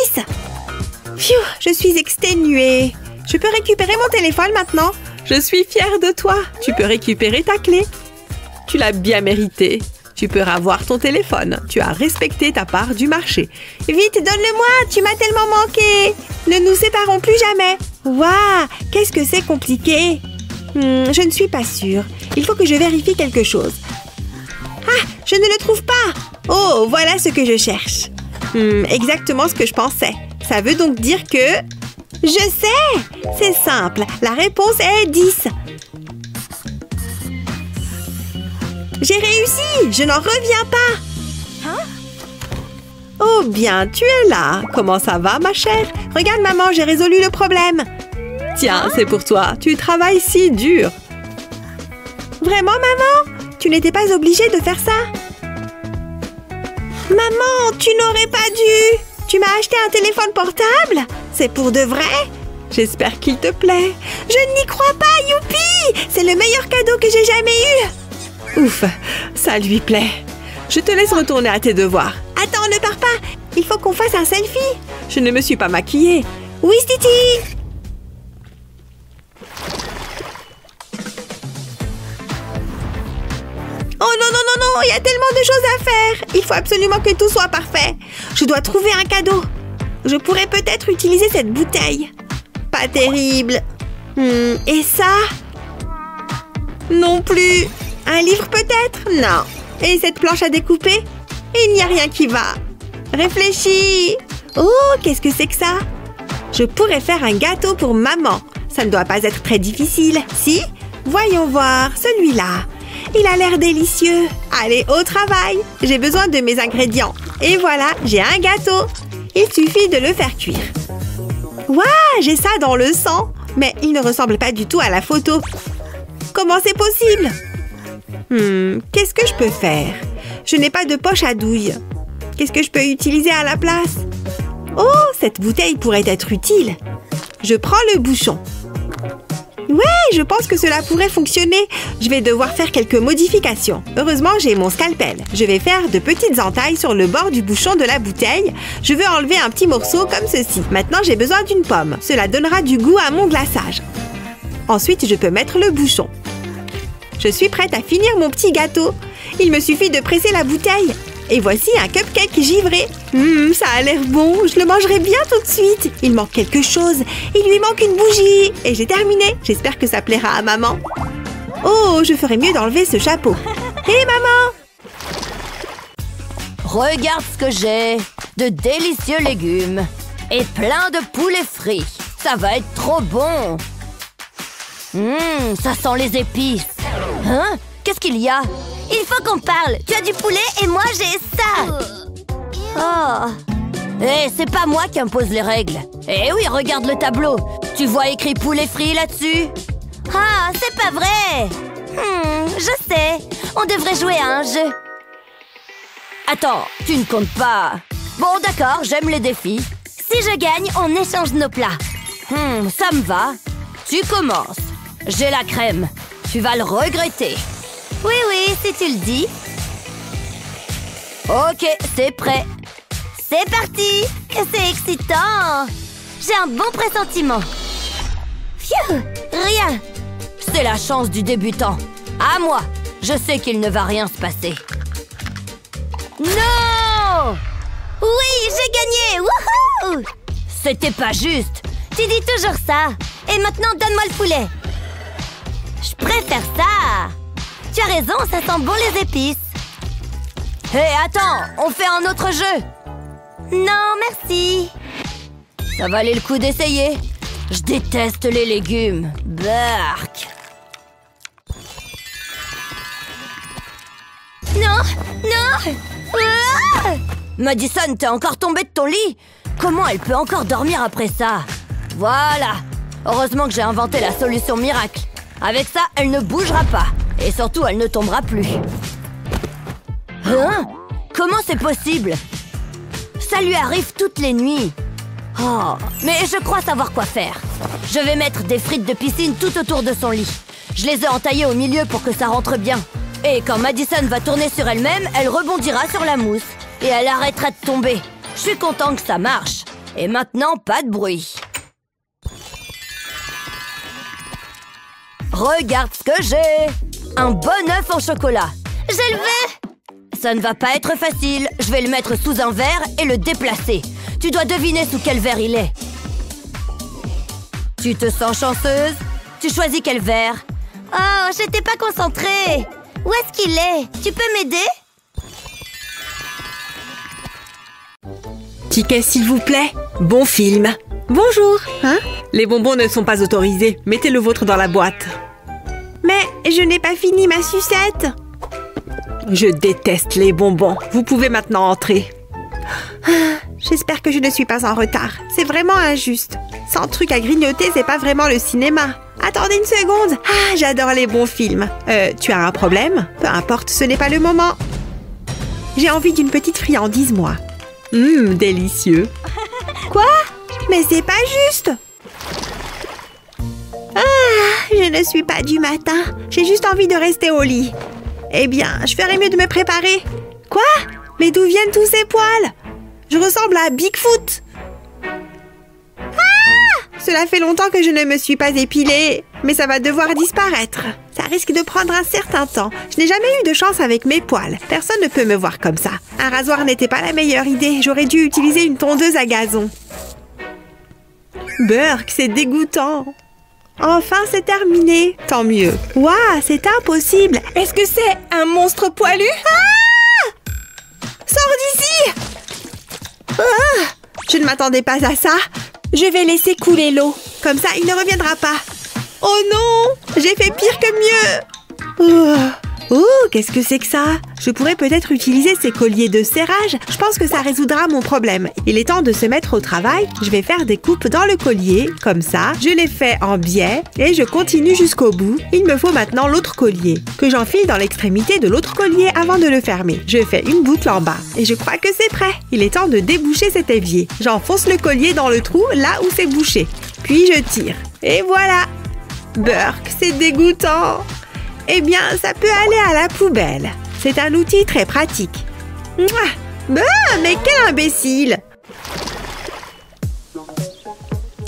Phew, je suis exténuée. Je peux récupérer mon téléphone maintenant Je suis fière de toi. Tu peux récupérer ta clé. Tu l'as bien mérité. Tu peux avoir ton téléphone. Tu as respecté ta part du marché. Vite, donne-le-moi, tu m'as tellement manqué. Ne nous séparons plus jamais. Waouh, qu'est-ce que c'est compliqué. Hmm, je ne suis pas sûre. Il faut que je vérifie quelque chose. Ah, je ne le trouve pas. Oh, voilà ce que je cherche. Hmm, exactement ce que je pensais. Ça veut donc dire que... Je sais C'est simple. La réponse est 10. J'ai réussi Je n'en reviens pas. Hein? Oh bien, tu es là. Comment ça va, ma chère? Regarde, maman, j'ai résolu le problème. Tiens, hein? c'est pour toi. Tu travailles si dur. Vraiment, maman? Tu n'étais pas obligée de faire ça? Maman, tu n'aurais pas dû. Tu m'as acheté un téléphone portable? C'est pour de vrai? J'espère qu'il te plaît. Je n'y crois pas, youpi! C'est le meilleur cadeau que j'ai jamais eu Ouf, ça lui plaît. Je te laisse retourner à tes devoirs. Attends, ne pars pas Il faut qu'on fasse un selfie Je ne me suis pas maquillée. Oui, Titi Oh non, non, non, non Il y a tellement de choses à faire Il faut absolument que tout soit parfait. Je dois trouver un cadeau. Je pourrais peut-être utiliser cette bouteille. Pas terrible. Hmm, et ça? Non plus. Un livre peut-être? Non. Et cette planche à découper? Il n'y a rien qui va. Réfléchis. Oh, qu'est-ce que c'est que ça? Je pourrais faire un gâteau pour maman. Ça ne doit pas être très difficile, si? Voyons voir, celui-là. Il a l'air délicieux. Allez, au travail. J'ai besoin de mes ingrédients. Et voilà, j'ai un gâteau. Il suffit de le faire cuire. Waouh, j'ai ça dans le sang. Mais il ne ressemble pas du tout à la photo. Comment c'est possible? Hmm, qu'est-ce que je peux faire? Je n'ai pas de poche à douille. Qu'est-ce que je peux utiliser à la place? Oh, cette bouteille pourrait être utile. Je prends le bouchon. Ouais, je pense que cela pourrait fonctionner. Je vais devoir faire quelques modifications. Heureusement, j'ai mon scalpel. Je vais faire de petites entailles sur le bord du bouchon de la bouteille. Je veux enlever un petit morceau comme ceci. Maintenant, j'ai besoin d'une pomme. Cela donnera du goût à mon glaçage. Ensuite, je peux mettre le bouchon. Je suis prête à finir mon petit gâteau. Il me suffit de presser la bouteille. Et voici un cupcake givré. Hum, ça a l'air bon. Je le mangerai bien tout de suite. Il manque quelque chose. Il lui manque une bougie. Et j'ai terminé. J'espère que ça plaira à maman. Oh, je ferais mieux d'enlever ce chapeau. [LAUGHS] Hé, maman Regarde ce que j'ai. De délicieux légumes. Et plein de poulets frits. Ça va être trop bon. Hum, ça sent les épices. Hein? Qu'est-ce qu'il y a? Il faut qu'on parle. Tu as du poulet et moi j'ai ça. Oh. Eh, c'est pas moi qui impose les règles. Eh oui, regarde le tableau. Tu vois écrit poulet frit là-dessus? Ah, c'est pas vrai. Hmm, je sais. On devrait jouer à un jeu. Attends, tu ne comptes pas. Bon, d'accord, j'aime les défis. Si je gagne, on échange nos plats. Hmm, ça me va. Tu commences. J'ai la crème. Tu vas le regretter. Oui, oui, si tu le dis. Ok, c'est prêt. C'est parti C'est excitant J'ai un bon pressentiment. Phew Rien C'est la chance du débutant. À moi Je sais qu'il ne va rien se passer. Non Oui, j'ai gagné Wouhou C'était pas juste Tu dis toujours ça Et maintenant, donne-moi le poulet Je préfère ça. Tu as raison, ça sent bon les épices. Hé, attends On fait un autre jeu. Non, merci. Ça valait le coup d'essayer. Je déteste les légumes. Bark. Non Non. Ah Madison, t'es encore tombée de ton lit. Comment elle peut encore dormir après ça? Voilà. Heureusement que j'ai inventé la solution miracle. Avec ça, elle ne bougera pas. Et surtout, elle ne tombera plus. Hein? Comment c'est possible? Ça lui arrive toutes les nuits. Oh, mais je crois savoir quoi faire. Je vais mettre des frites de piscine tout autour de son lit. Je les ai entaillées au milieu pour que ça rentre bien. Et quand Madison va tourner sur elle-même, elle rebondira sur la mousse. Et elle arrêtera de tomber. Je suis content que ça marche. Et maintenant, pas de bruit. Regarde ce que j'ai Un bon œuf en chocolat Je le veux Ça ne va pas être facile. Je vais le mettre sous un verre et le déplacer. Tu dois deviner sous quel verre il est. Tu te sens chanceuse? Tu choisis quel verre? Oh, j'étais pas concentrée Où est-ce qu'il est? Tu peux m'aider? Ticket, s'il vous plaît. Bon film. Bonjour. Hein Les bonbons ne sont pas autorisés. Mettez le vôtre dans la boîte. Mais je n'ai pas fini ma sucette. Je déteste les bonbons. Vous pouvez maintenant entrer. J'espère que je ne suis pas en retard. C'est vraiment injuste. Sans truc à grignoter, c'est pas vraiment le cinéma. Attendez une seconde. Ah, j'adore les bons films. Euh, tu as un problème? Peu importe, ce n'est pas le moment. J'ai envie d'une petite friandise, moi. Hum, délicieux. Quoi? Mais c'est pas juste Ah, je ne suis pas du matin. J'ai juste envie de rester au lit. Eh bien, je ferais mieux de me préparer. Quoi? Mais d'où viennent tous ces poils? Je ressemble à Bigfoot. Ah Cela fait longtemps que je ne me suis pas épilée, mais ça va devoir disparaître. Ça risque de prendre un certain temps. Je n'ai jamais eu de chance avec mes poils. Personne ne peut me voir comme ça. Un rasoir n'était pas la meilleure idée. J'aurais dû utiliser une tondeuse à gazon. Burk, c'est dégoûtant. Enfin, c'est terminé. Tant mieux. Waouh, c'est impossible. Est-ce que c'est un monstre poilu? Ah Sors d'ici Ah Je ne m'attendais pas à ça. Je vais laisser couler l'eau. Comme ça, il ne reviendra pas. Oh non J'ai fait pire que mieux Oh, oh qu'est-ce que c'est que ça? Je pourrais peut-être utiliser ces colliers de serrage. Je pense que ça résoudra mon problème. Il est temps de se mettre au travail. Je vais faire des coupes dans le collier. Comme ça, je les fais en biais et je continue jusqu'au bout. Il me faut maintenant l'autre collier, que j'enfile dans l'extrémité de l'autre collier avant de le fermer. Je fais une boucle en bas et je crois que c'est prêt. Il est temps de déboucher cet évier. J'enfonce le collier dans le trou là où c'est bouché. Puis je tire. Et voilà Burk, c'est dégoûtant. Eh bien, ça peut aller à la poubelle. C'est un outil très pratique. Mouah bah, mais quel imbécile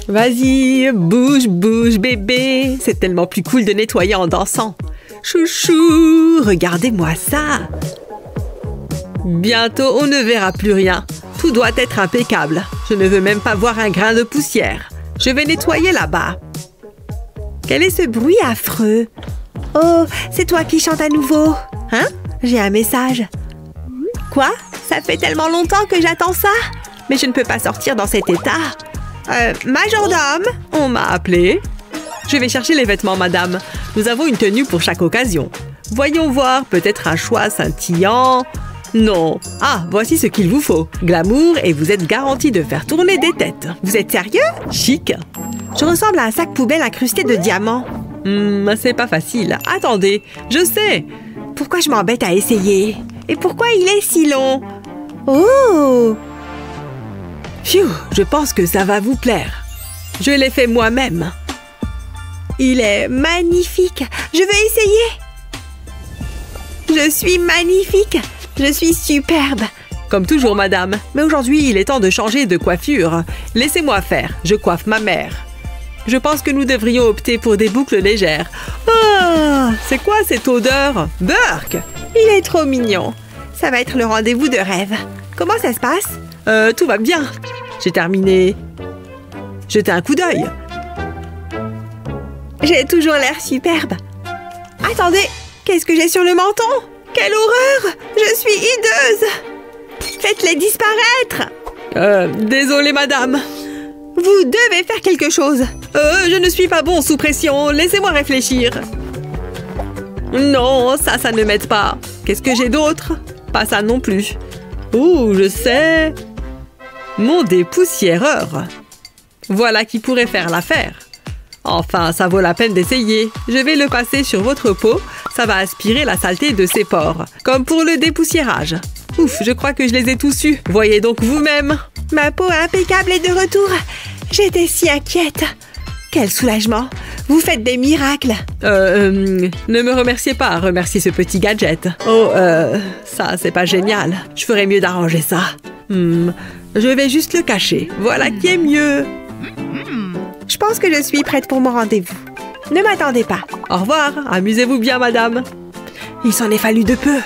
Vas-y, bouge, bouge, bébé. C'est tellement plus cool de nettoyer en dansant. Chouchou, regardez-moi ça. Bientôt, on ne verra plus rien. Tout doit être impeccable. Je ne veux même pas voir un grain de poussière. Je vais nettoyer là-bas. Quel est ce bruit affreux? Oh, c'est toi qui chantes à nouveau Hein? J'ai un message. Quoi? Ça fait tellement longtemps que j'attends ça Mais je ne peux pas sortir dans cet état. Euh, majordome On m'a appelé. Je vais chercher les vêtements, madame. Nous avons une tenue pour chaque occasion. Voyons voir, peut-être un choix scintillant. Non. Ah, voici ce qu'il vous faut. Glamour et vous êtes garanti de faire tourner des têtes. Vous êtes sérieux? Chic. Je ressemble à un sac poubelle incrusté de diamants. Hmm, c'est pas facile. Attendez, je sais. Pourquoi je m'embête à essayer? Et pourquoi il est si long? Oh Phew, je pense que ça va vous plaire. Je l'ai fait moi-même. Il est magnifique. Je veux essayer. Je suis magnifique. Je suis superbe. Comme toujours, madame. Mais aujourd'hui, il est temps de changer de coiffure. Laissez-moi faire. Je coiffe ma mère. Je pense que nous devrions opter pour des boucles légères. Oh, c'est quoi cette odeur? Burke Il est trop mignon. Ça va être le rendez-vous de rêve. Comment ça se passe? Euh, tout va bien. J'ai terminé. Jetez un coup d'œil. J'ai toujours l'air superbe. Attendez, qu'est-ce que j'ai sur le menton? Quelle horreur Je suis hideuse Faites-les disparaître Euh, désolé, madame. Vous devez faire quelque chose. Euh, je ne suis pas bon sous pression. Laissez-moi réfléchir. Non, ça, ça ne m'aide pas. Qu'est-ce que j'ai d'autre? Pas ça non plus. Ouh, je sais. Mon dépoussiéreur. Voilà qui pourrait faire l'affaire. Enfin, ça vaut la peine d'essayer. Je vais le passer sur votre peau. Ça va aspirer la saleté de ses pores. Comme pour le dépoussiérage. Ouf, je crois que je les ai tous eus. Voyez donc vous-même. Ma peau impeccable est de retour. J'étais si inquiète. Quel soulagement. Vous faites des miracles. Euh, euh, ne me remerciez pas, remerciez ce petit gadget. Oh, euh, ça, c'est pas génial. Je ferais mieux d'arranger ça. Hmm, je vais juste le cacher. Voilà qui est mieux. Je pense que je suis prête pour mon rendez-vous. Ne m'attendez pas. Au revoir. Amusez-vous bien, madame. Il s'en est fallu de peu.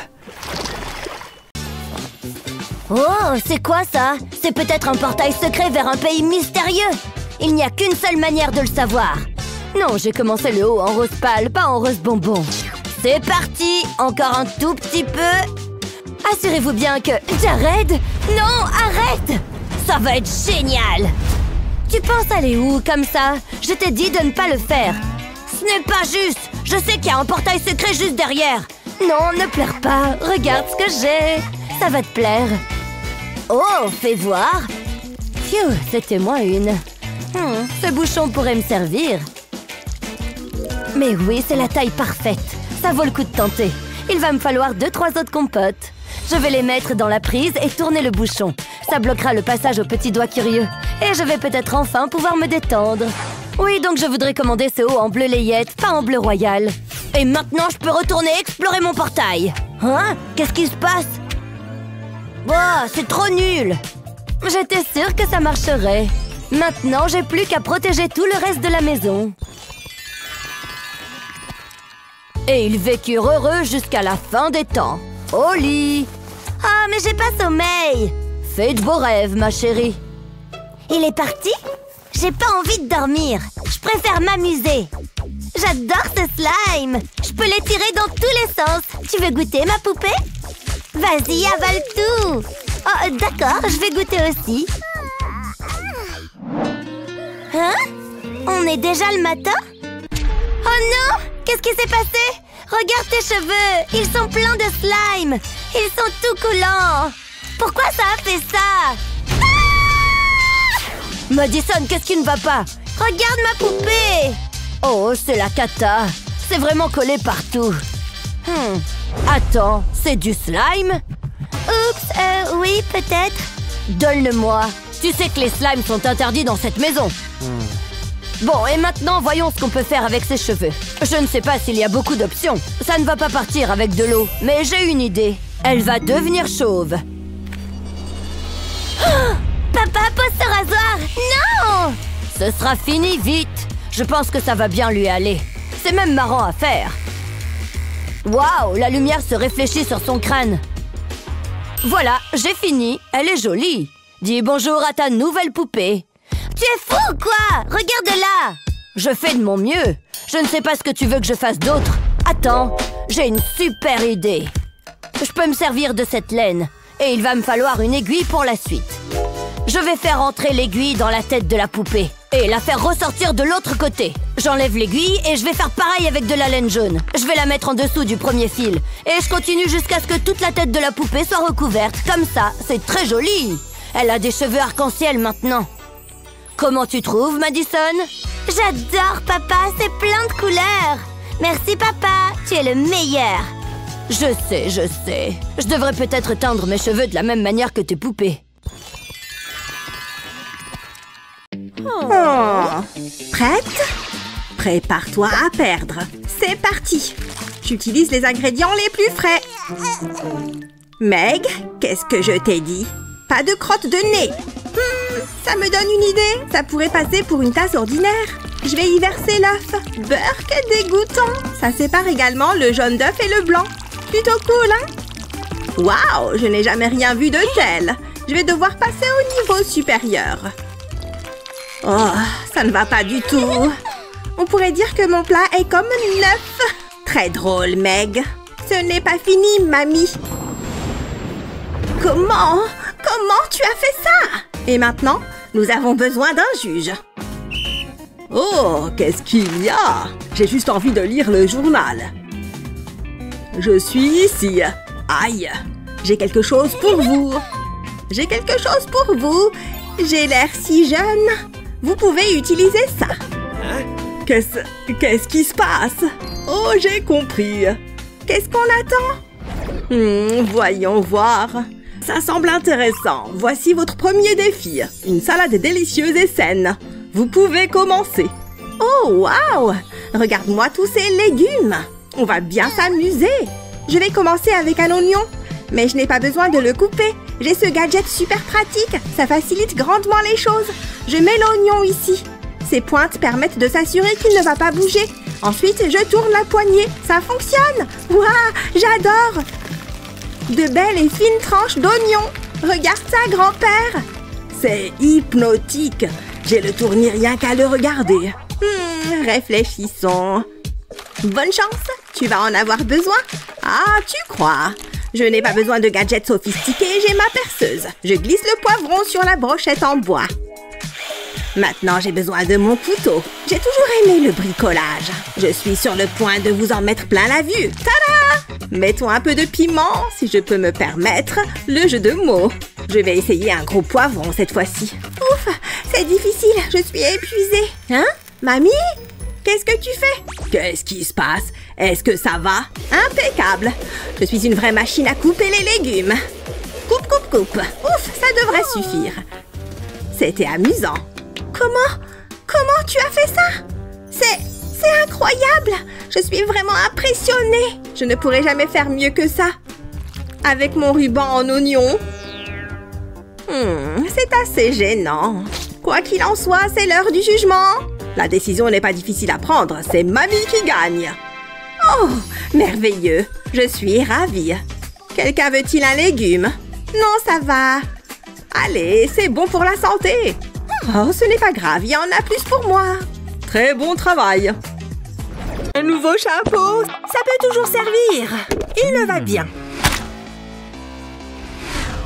Oh, c'est quoi ça? C'est peut-être un portail secret vers un pays mystérieux Il n'y a qu'une seule manière de le savoir. Non, j'ai commencé le haut en rose pâle, pas en rose bonbon. C'est parti Encore un tout petit peu. Assurez-vous bien que... Jared Non, arrête. Ça va être génial. Tu penses aller où, comme ça? Je t'ai dit de ne pas le faire. Ce n'est pas juste. Je sais qu'il y a un portail secret juste derrière. Non, ne pleure pas. Regarde ce que j'ai. Ça va te plaire. Oh, fais voir. Phew, c'était moins une. Hmm, ce bouchon pourrait me servir. Mais oui, c'est la taille parfaite. Ça vaut le coup de tenter. Il va me falloir deux, trois autres compotes. Je vais les mettre dans la prise et tourner le bouchon. Ça bloquera le passage au petit doigt curieux. Et je vais peut-être enfin pouvoir me détendre. Oui, donc je voudrais commander ce haut en bleu layette, pas en bleu royal. Et maintenant, je peux retourner explorer mon portail. Hein? Qu'est-ce qui se passe? Oh, c'est trop nul J'étais sûre que ça marcherait. Maintenant, j'ai plus qu'à protéger tout le reste de la maison. Et ils vécurent heureux jusqu'à la fin des temps. Au lit Oh, mais j'ai pas sommeil Fais de beaux rêves, ma chérie. Il est parti J'ai pas envie de dormir. Je préfère m'amuser. J'adore ce slime Je peux l'étirer dans tous les sens. Tu veux goûter, ma poupée? Vas-y, avale tout Oh, d'accord, je vais goûter aussi. On est déjà le matin Oh non! Qu'est-ce qui s'est passé? Regarde tes cheveux! Ils sont pleins de slime! Ils sont tout collants Pourquoi ça a fait ça? Ah! Madison, qu'est-ce qui ne va pas? Regarde ma poupée! Oh, c'est la cata! C'est vraiment collé partout! Hmm. Attends, c'est du slime? Oups, euh, oui, peut-être. Donne-le-moi. Tu sais que les slimes sont interdits dans cette maison. Bon, et maintenant, voyons ce qu'on peut faire avec ses cheveux. Je ne sais pas s'il y a beaucoup d'options. Ça ne va pas partir avec de l'eau, mais j'ai une idée. Elle va devenir chauve. Oh Papa, pose ce rasoir Non Ce sera fini vite. Je pense que ça va bien lui aller. C'est même marrant à faire. Waouh, la lumière se réfléchit sur son crâne. Voilà, j'ai fini. Elle est jolie. Dis bonjour à ta nouvelle poupée. Tu es fou, quoi Regarde-la Je fais de mon mieux. Je ne sais pas ce que tu veux que je fasse d'autre. Attends, j'ai une super idée. Je peux me servir de cette laine. Et il va me falloir une aiguille pour la suite. Je vais faire entrer l'aiguille dans la tête de la poupée et la faire ressortir de l'autre côté. J'enlève l'aiguille et je vais faire pareil avec de la laine jaune. Je vais la mettre en dessous du premier fil. Et je continue jusqu'à ce que toute la tête de la poupée soit recouverte. Comme ça, c'est très joli. Elle a des cheveux arc-en-ciel maintenant. Comment tu trouves, Madison? J'adore, papa. C'est plein de couleurs. Merci, papa. Tu es le meilleur. Je sais, je sais. Je devrais peut-être teindre mes cheveux de la même manière que tes poupées. Oh. Prête? Prépare-toi à perdre. C'est parti. J'utilise les ingrédients les plus frais. Meg, qu'est-ce que je t'ai dit? Pas de crotte de nez. Ça me donne une idée. Ça pourrait passer pour une tasse ordinaire. Je vais y verser l'œuf. Beurre, que dégoûtant. Ça sépare également le jaune d'œuf et le blanc. Plutôt cool, hein? Waouh, je n'ai jamais rien vu de tel. Je vais devoir passer au niveau supérieur. Oh, ça ne va pas du tout. On pourrait dire que mon plat est comme neuf. Très drôle, Meg. Ce n'est pas fini, mamie. Comment? Comment tu as fait ça? Et maintenant, nous avons besoin d'un juge. Oh, qu'est-ce qu'il y a? J'ai juste envie de lire le journal. Je suis ici. Aïe J'ai quelque chose pour vous. J'ai quelque chose pour vous. J'ai l'air si jeune. Vous pouvez utiliser ça. Qu'est-ce... Qu'est-ce qui se passe? Oh, j'ai compris. Qu'est-ce qu'on attend? Hmm, Voyons voir. Ça semble intéressant. Voici votre premier défi. Une salade délicieuse et saine. Vous pouvez commencer. Oh, waouh Regarde-moi tous ces légumes. On va bien s'amuser. Je vais commencer avec un oignon. Mais je n'ai pas besoin de le couper. J'ai ce gadget super pratique. Ça facilite grandement les choses. Je mets l'oignon ici. Ces pointes permettent de s'assurer qu'il ne va pas bouger. Ensuite, je tourne la poignée. Ça fonctionne Waouh J'adore De belles et fines tranches d'oignons. Regarde ça, grand-père C'est hypnotique. J'ai le tournis rien qu'à le regarder. Hmm, réfléchissons. Bonne chance, tu vas en avoir besoin. Ah, tu crois je n'ai pas besoin de gadgets sophistiqués, j'ai ma perceuse. Je glisse le poivron sur la brochette en bois. Maintenant, j'ai besoin de mon couteau. J'ai toujours aimé le bricolage. Je suis sur le point de vous en mettre plein la vue. Mettons un peu de piment, si je peux me permettre, le jeu de mots. Je vais essayer un gros poivron cette fois-ci. Ouf, c'est difficile, je suis épuisée. Hein Mamie Qu'est-ce que tu fais? Qu'est-ce qui se passe? Est-ce que ça va? Impeccable Je suis une vraie machine à couper les légumes. Coupe, coupe, coupe. Ouf, ça devrait suffire. C'était amusant. Comment? Comment tu as fait ça? C'est... C'est incroyable Je suis vraiment impressionnée Je ne pourrais jamais faire mieux que ça. Avec mon ruban en oignon. Hmm, c'est assez gênant. Quoi qu'il en soit, c'est l'heure du jugement. La décision n'est pas difficile à prendre, c'est Mamie qui gagne. Oh, merveilleux. Je suis ravie. Quelqu'un veut-il un légume? Non, ça va. Allez, c'est bon pour la santé. Oh, ce n'est pas grave, il y en a plus pour moi. Très bon travail. Un nouveau chapeau, ça peut toujours servir. Il va bien.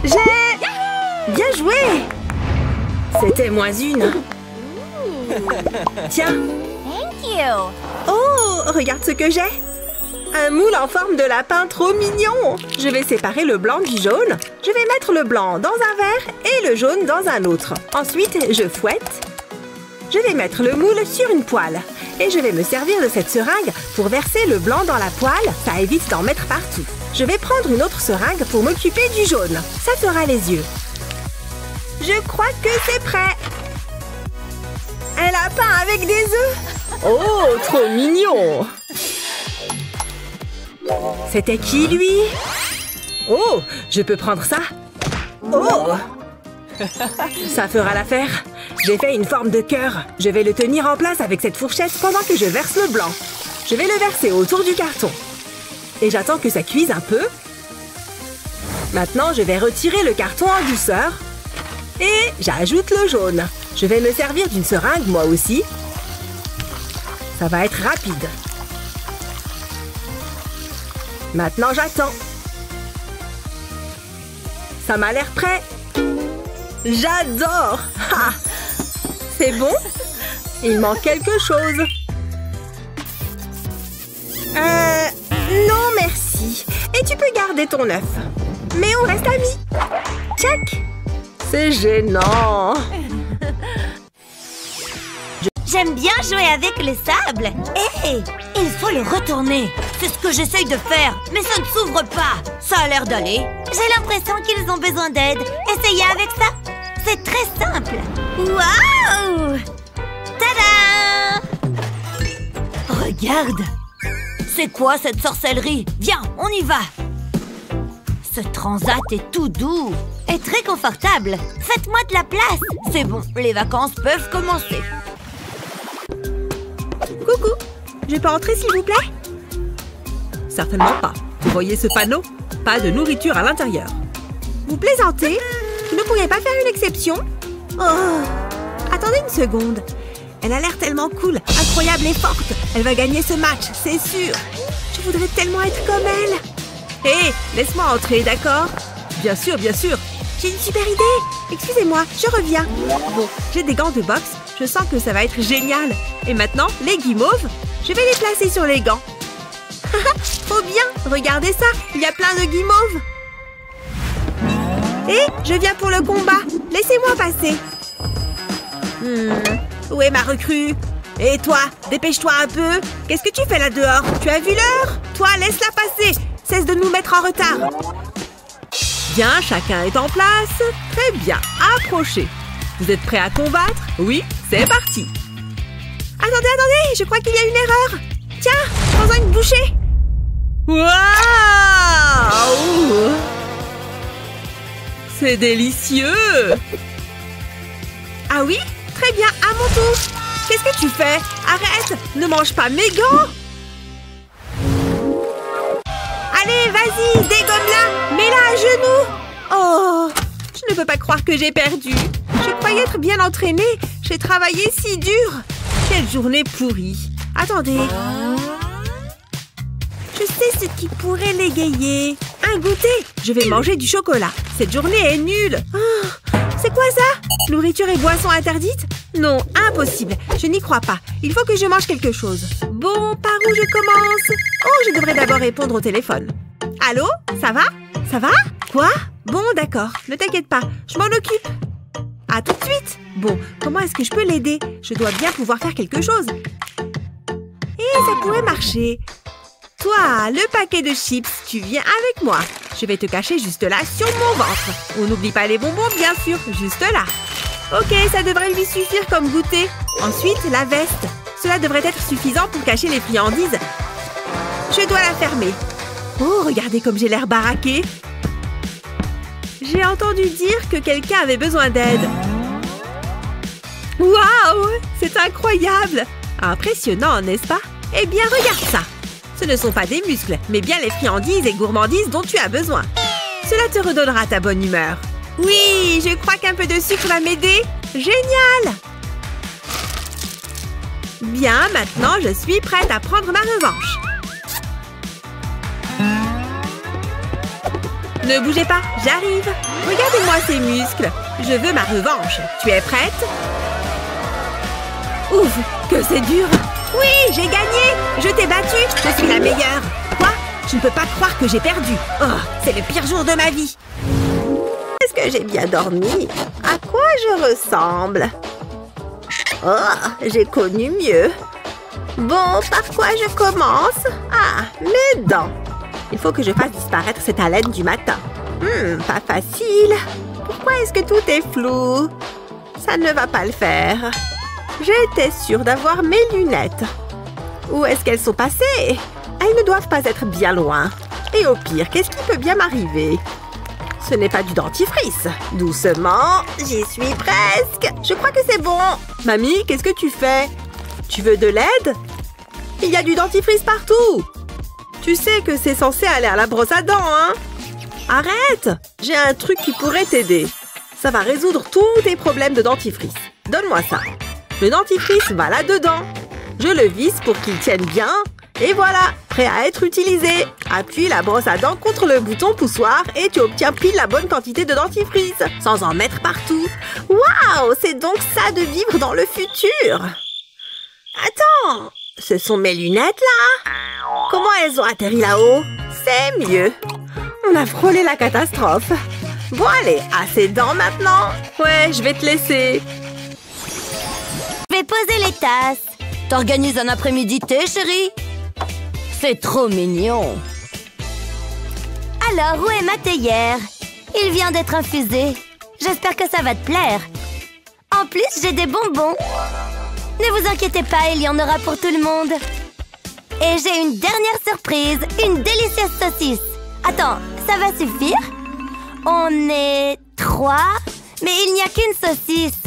J'ai... Bien joué C'était moins une. Tiens. Oh, regarde ce que j'ai. Un moule en forme de lapin trop mignon Je vais séparer le blanc du jaune. Je vais mettre le blanc dans un verre et le jaune dans un autre. Ensuite, je fouette. Je vais mettre le moule sur une poêle. Et je vais me servir de cette seringue pour verser le blanc dans la poêle. Ça évite d'en mettre partout. Je vais prendre une autre seringue pour m'occuper du jaune. Ça fera les yeux. Je crois que c'est prêt. Un lapin avec des œufs. Oh, trop mignon C'était qui, lui? Oh, je peux prendre ça? Oh [LAUGHS] Ça fera l'affaire. J'ai fait une forme de cœur. Je vais le tenir en place avec cette fourchette pendant que je verse le blanc. Je vais le verser autour du carton. Et j'attends que ça cuise un peu. Maintenant, je vais retirer le carton en douceur. Et j'ajoute le jaune. Je vais me servir d'une seringue, moi aussi. Ça va être rapide. Maintenant, j'attends. Ça m'a l'air prêt. J'adore C'est bon? Il manque quelque chose. Euh... Non, merci. Et tu peux garder ton œuf. Mais on reste amis. Check C'est gênant. J'aime bien jouer avec le sable. Hé Il faut le retourner. C'est ce que j'essaye de faire, mais ça ne s'ouvre pas. Ça a l'air d'aller. J'ai l'impression qu'ils ont besoin d'aide. Essayez avec ça. C'est très simple. Waouh Tada Regarde C'est quoi cette sorcellerie? Viens, on y va Ce transat est tout doux et très confortable. Faites-moi de la place. C'est bon, les vacances peuvent commencer. Coucou Je peux entrer, s'il vous plaît? Certainement pas. Vous voyez ce panneau? Pas de nourriture à l'intérieur. Vous plaisantez? Vous ne pourriez pas faire une exception? Oh Attendez une seconde. Elle a l'air tellement cool, incroyable et forte. Elle va gagner ce match, c'est sûr. Je voudrais tellement être comme elle. Hé, laisse-moi entrer, d'accord? Bien sûr, bien sûr. J'ai une super idée. Excusez-moi, je reviens. Bon, j'ai des gants de boxe. Je sens que ça va être génial. Et maintenant, les guimauves, je vais les placer sur les gants. [LAUGHS] Trop bien Regardez ça, il y a plein de guimauves. Et je viens pour le combat. Laissez-moi passer. Hmm, où est ma recrue? Et toi, dépêche-toi un peu. Qu'est-ce que tu fais là dehors? Tu as vu l'heure? Toi, laisse-la passer. Cesse de nous mettre en retard. Bien, chacun est en place. Très bien, approchez. Vous êtes prêts à combattre? Oui, c'est parti. Attendez, attendez, je crois qu'il y a une erreur. Tiens, prends-en une bouchée. Waouh C'est délicieux Ah oui Très bien, à mon tour. Qu'est-ce que tu fais? Arrête Ne mange pas mes gants Allez, vas-y, dégomme-la Mets-la à genoux Oh Je ne peux pas croire que j'ai perdu. Je croyais être bien entraînée. J'ai travaillé si dur. Quelle journée pourrie. Attendez. Je sais ce qui pourrait l'égayer. Un goûter. Je vais manger du chocolat. Cette journée est nulle. Oh, c'est quoi ça? Nourriture et boissons interdites? Non, impossible. Je n'y crois pas. Il faut que je mange quelque chose. Bon, par où je commence? Oh, je devrais d'abord répondre au téléphone. Allô? Ça va? Ça va? Quoi? Bon, d'accord. Ne t'inquiète pas. Je m'en occupe. À tout de suite Bon, comment est-ce que je peux l'aider? Je dois bien pouvoir faire quelque chose. Et ça pourrait marcher. Toi, le paquet de chips, tu viens avec moi. Je vais te cacher juste là, sur mon ventre. On n'oublie pas les bonbons, bien sûr, juste là. Ok, ça devrait lui suffire comme goûter. Ensuite, la veste. Cela devrait être suffisant pour cacher les friandises. Je dois la fermer. Oh, regardez comme j'ai l'air baraqué. J'ai entendu dire que quelqu'un avait besoin d'aide. Waouh C'est incroyable Impressionnant, n'est-ce pas? Eh bien, regarde ça Ce ne sont pas des muscles, mais bien les friandises et gourmandises dont tu as besoin. Cela te redonnera ta bonne humeur. Oui, je crois qu'un peu de sucre va m'aider. Génial Bien, maintenant, je suis prête à prendre ma revanche. Ne bougez pas, j'arrive. Regardez-moi ces muscles. Je veux ma revanche. Tu es prête? Ouf, que c'est dur Oui, j'ai gagné. Je t'ai battu. Je suis la meilleure. Quoi? Je ne peux pas croire que j'ai perdu. Oh, c'est le pire jour de ma vie. Est-ce que j'ai bien dormi? À quoi je ressemble? Oh, j'ai connu mieux. Bon, par quoi je commence? Ah, mes dents. Il faut que je fasse disparaître cette haleine du matin. Hmm, pas facile. Pourquoi est-ce que tout est flou? Ça ne va pas le faire. J'étais sûre d'avoir mes lunettes. Où est-ce qu'elles sont passées? Elles ne doivent pas être bien loin. Et au pire, qu'est-ce qui peut bien m'arriver? Ce n'est pas du dentifrice. Doucement, j'y suis presque. Je crois que c'est bon. Mamie, qu'est-ce que tu fais? Tu veux de l'aide? Il y a du dentifrice partout Tu sais que c'est censé aller à la brosse à dents, hein? Arrête J'ai un truc qui pourrait t'aider. Ça va résoudre tous tes problèmes de dentifrice. Donne-moi ça. Le dentifrice va là-dedans. Je le visse pour qu'il tienne bien. Et voilà, prêt à être utilisé. Appuie la brosse à dents contre le bouton poussoir et tu obtiens pile la bonne quantité de dentifrice, sans en mettre partout. Waouh, c'est donc ça de vivre dans le futur. Attends, ce sont mes lunettes là Comment elles ont atterri là-haut? C'est mieux. On a frôlé la catastrophe. Bon allez, assez de dents maintenant Ouais, je vais te laisser. Vais poser les tasses. T'organises un après-midi thé, chérie C'est trop mignon. Alors, où est ma théière? Il vient d'être infusé. J'espère que ça va te plaire. En plus, j'ai des bonbons. Ne vous inquiétez pas, il y en aura pour tout le monde. Et j'ai une dernière surprise, une délicieuse saucisse. Attends, ça va suffire? On est trois, mais il n'y a qu'une saucisse.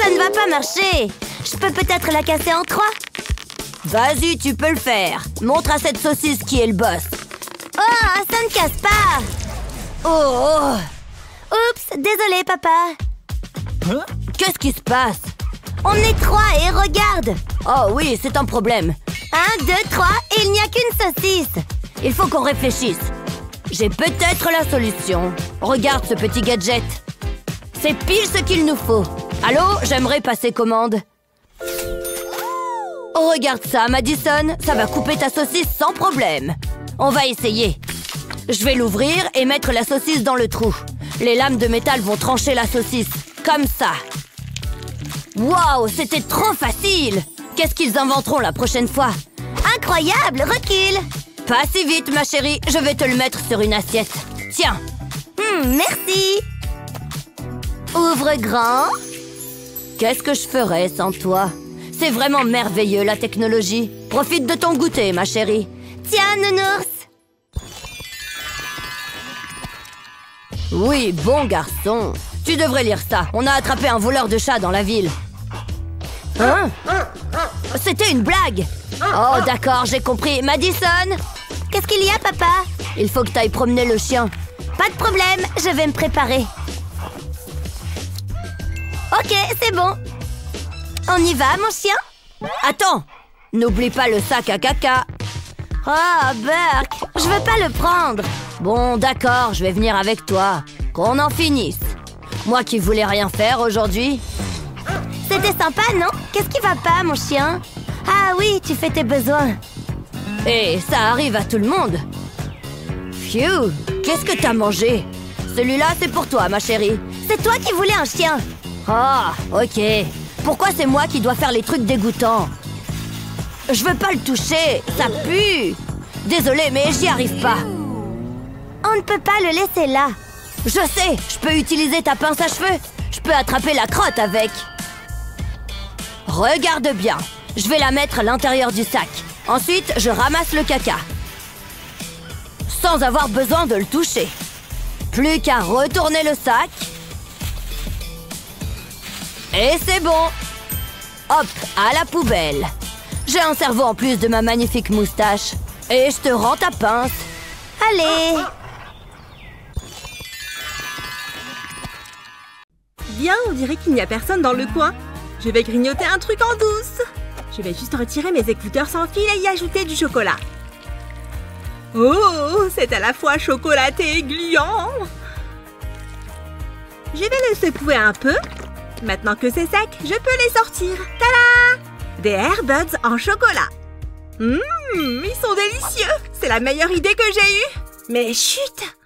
Ça ne va pas marcher. Je peux peut-être la casser en trois Vas-y, tu peux le faire. Montre à cette saucisse qui est le boss. Oh, ça ne casse pas Oh, oh. Oups, désolé, papa. Qu'est-ce qui se passe? On est trois et regarde Oh oui, c'est un problème. Un, deux, trois, et il n'y a qu'une saucisse. Il faut qu'on réfléchisse. J'ai peut-être la solution. Regarde ce petit gadget. C'est pile ce qu'il nous faut. Allô, j'aimerais passer commande. Oh, regarde ça, Madison. Ça va couper ta saucisse sans problème. On va essayer. Je vais l'ouvrir et mettre la saucisse dans le trou. Les lames de métal vont trancher la saucisse. Comme ça. Waouh, c'était trop facile Qu'est-ce qu'ils inventeront la prochaine fois? Incroyable, recule Pas si vite, ma chérie. Je vais te le mettre sur une assiette. Tiens. Hmm, merci. Ouvre grand. Qu'est-ce que je ferais sans toi? C'est vraiment merveilleux, la technologie. Profite de ton goûter, ma chérie. Tiens, nounours. Oui, bon garçon. Tu devrais lire ça. On a attrapé un voleur de chat dans la ville. Hein? C'était une blague Oh, d'accord, j'ai compris. Madison? Qu'est-ce qu'il y a, papa? Il faut que tu ailles promener le chien. Pas de problème, je vais me préparer. Ok, c'est bon. On y va, mon chien Attends N'oublie pas le sac à caca. Oh, Burke, je veux pas le prendre. Bon, d'accord, je vais venir avec toi. Qu'on en finisse. Moi qui voulais rien faire aujourd'hui. C'était sympa, non? Qu'est-ce qui va pas, mon chien? Ah oui, tu fais tes besoins. Et ça arrive à tout le monde. Phew, qu'est-ce que t'as mangé? Celui-là, c'est pour toi, ma chérie. C'est toi qui voulais un chien. Ah, ok. Pourquoi c'est moi qui dois faire les trucs dégoûtants Je veux pas le toucher, ça pue. Désolée, mais j'y arrive pas. On ne peut pas le laisser là. Je sais, je peux utiliser ta pince à cheveux. Je peux attraper la crotte avec. Regarde bien. Je vais la mettre à l'intérieur du sac. Ensuite, je ramasse le caca. Sans avoir besoin de le toucher. Plus qu'à retourner le sac. Et c'est bon. Hop, à la poubelle. J'ai un cerveau en plus de ma magnifique moustache. Et je te rends ta pince. Allez Bien, on dirait qu'il n'y a personne dans le coin. Je vais grignoter un truc en douce. Je vais juste retirer mes écouteurs sans fil et y ajouter du chocolat. Oh, c'est à la fois chocolaté et gluant. Je vais les secouer un peu. Maintenant que c'est sec, je peux les sortir. Tada Des Airbuds en chocolat. Hum, ils sont délicieux. C'est la meilleure idée que j'ai eue. Mais chut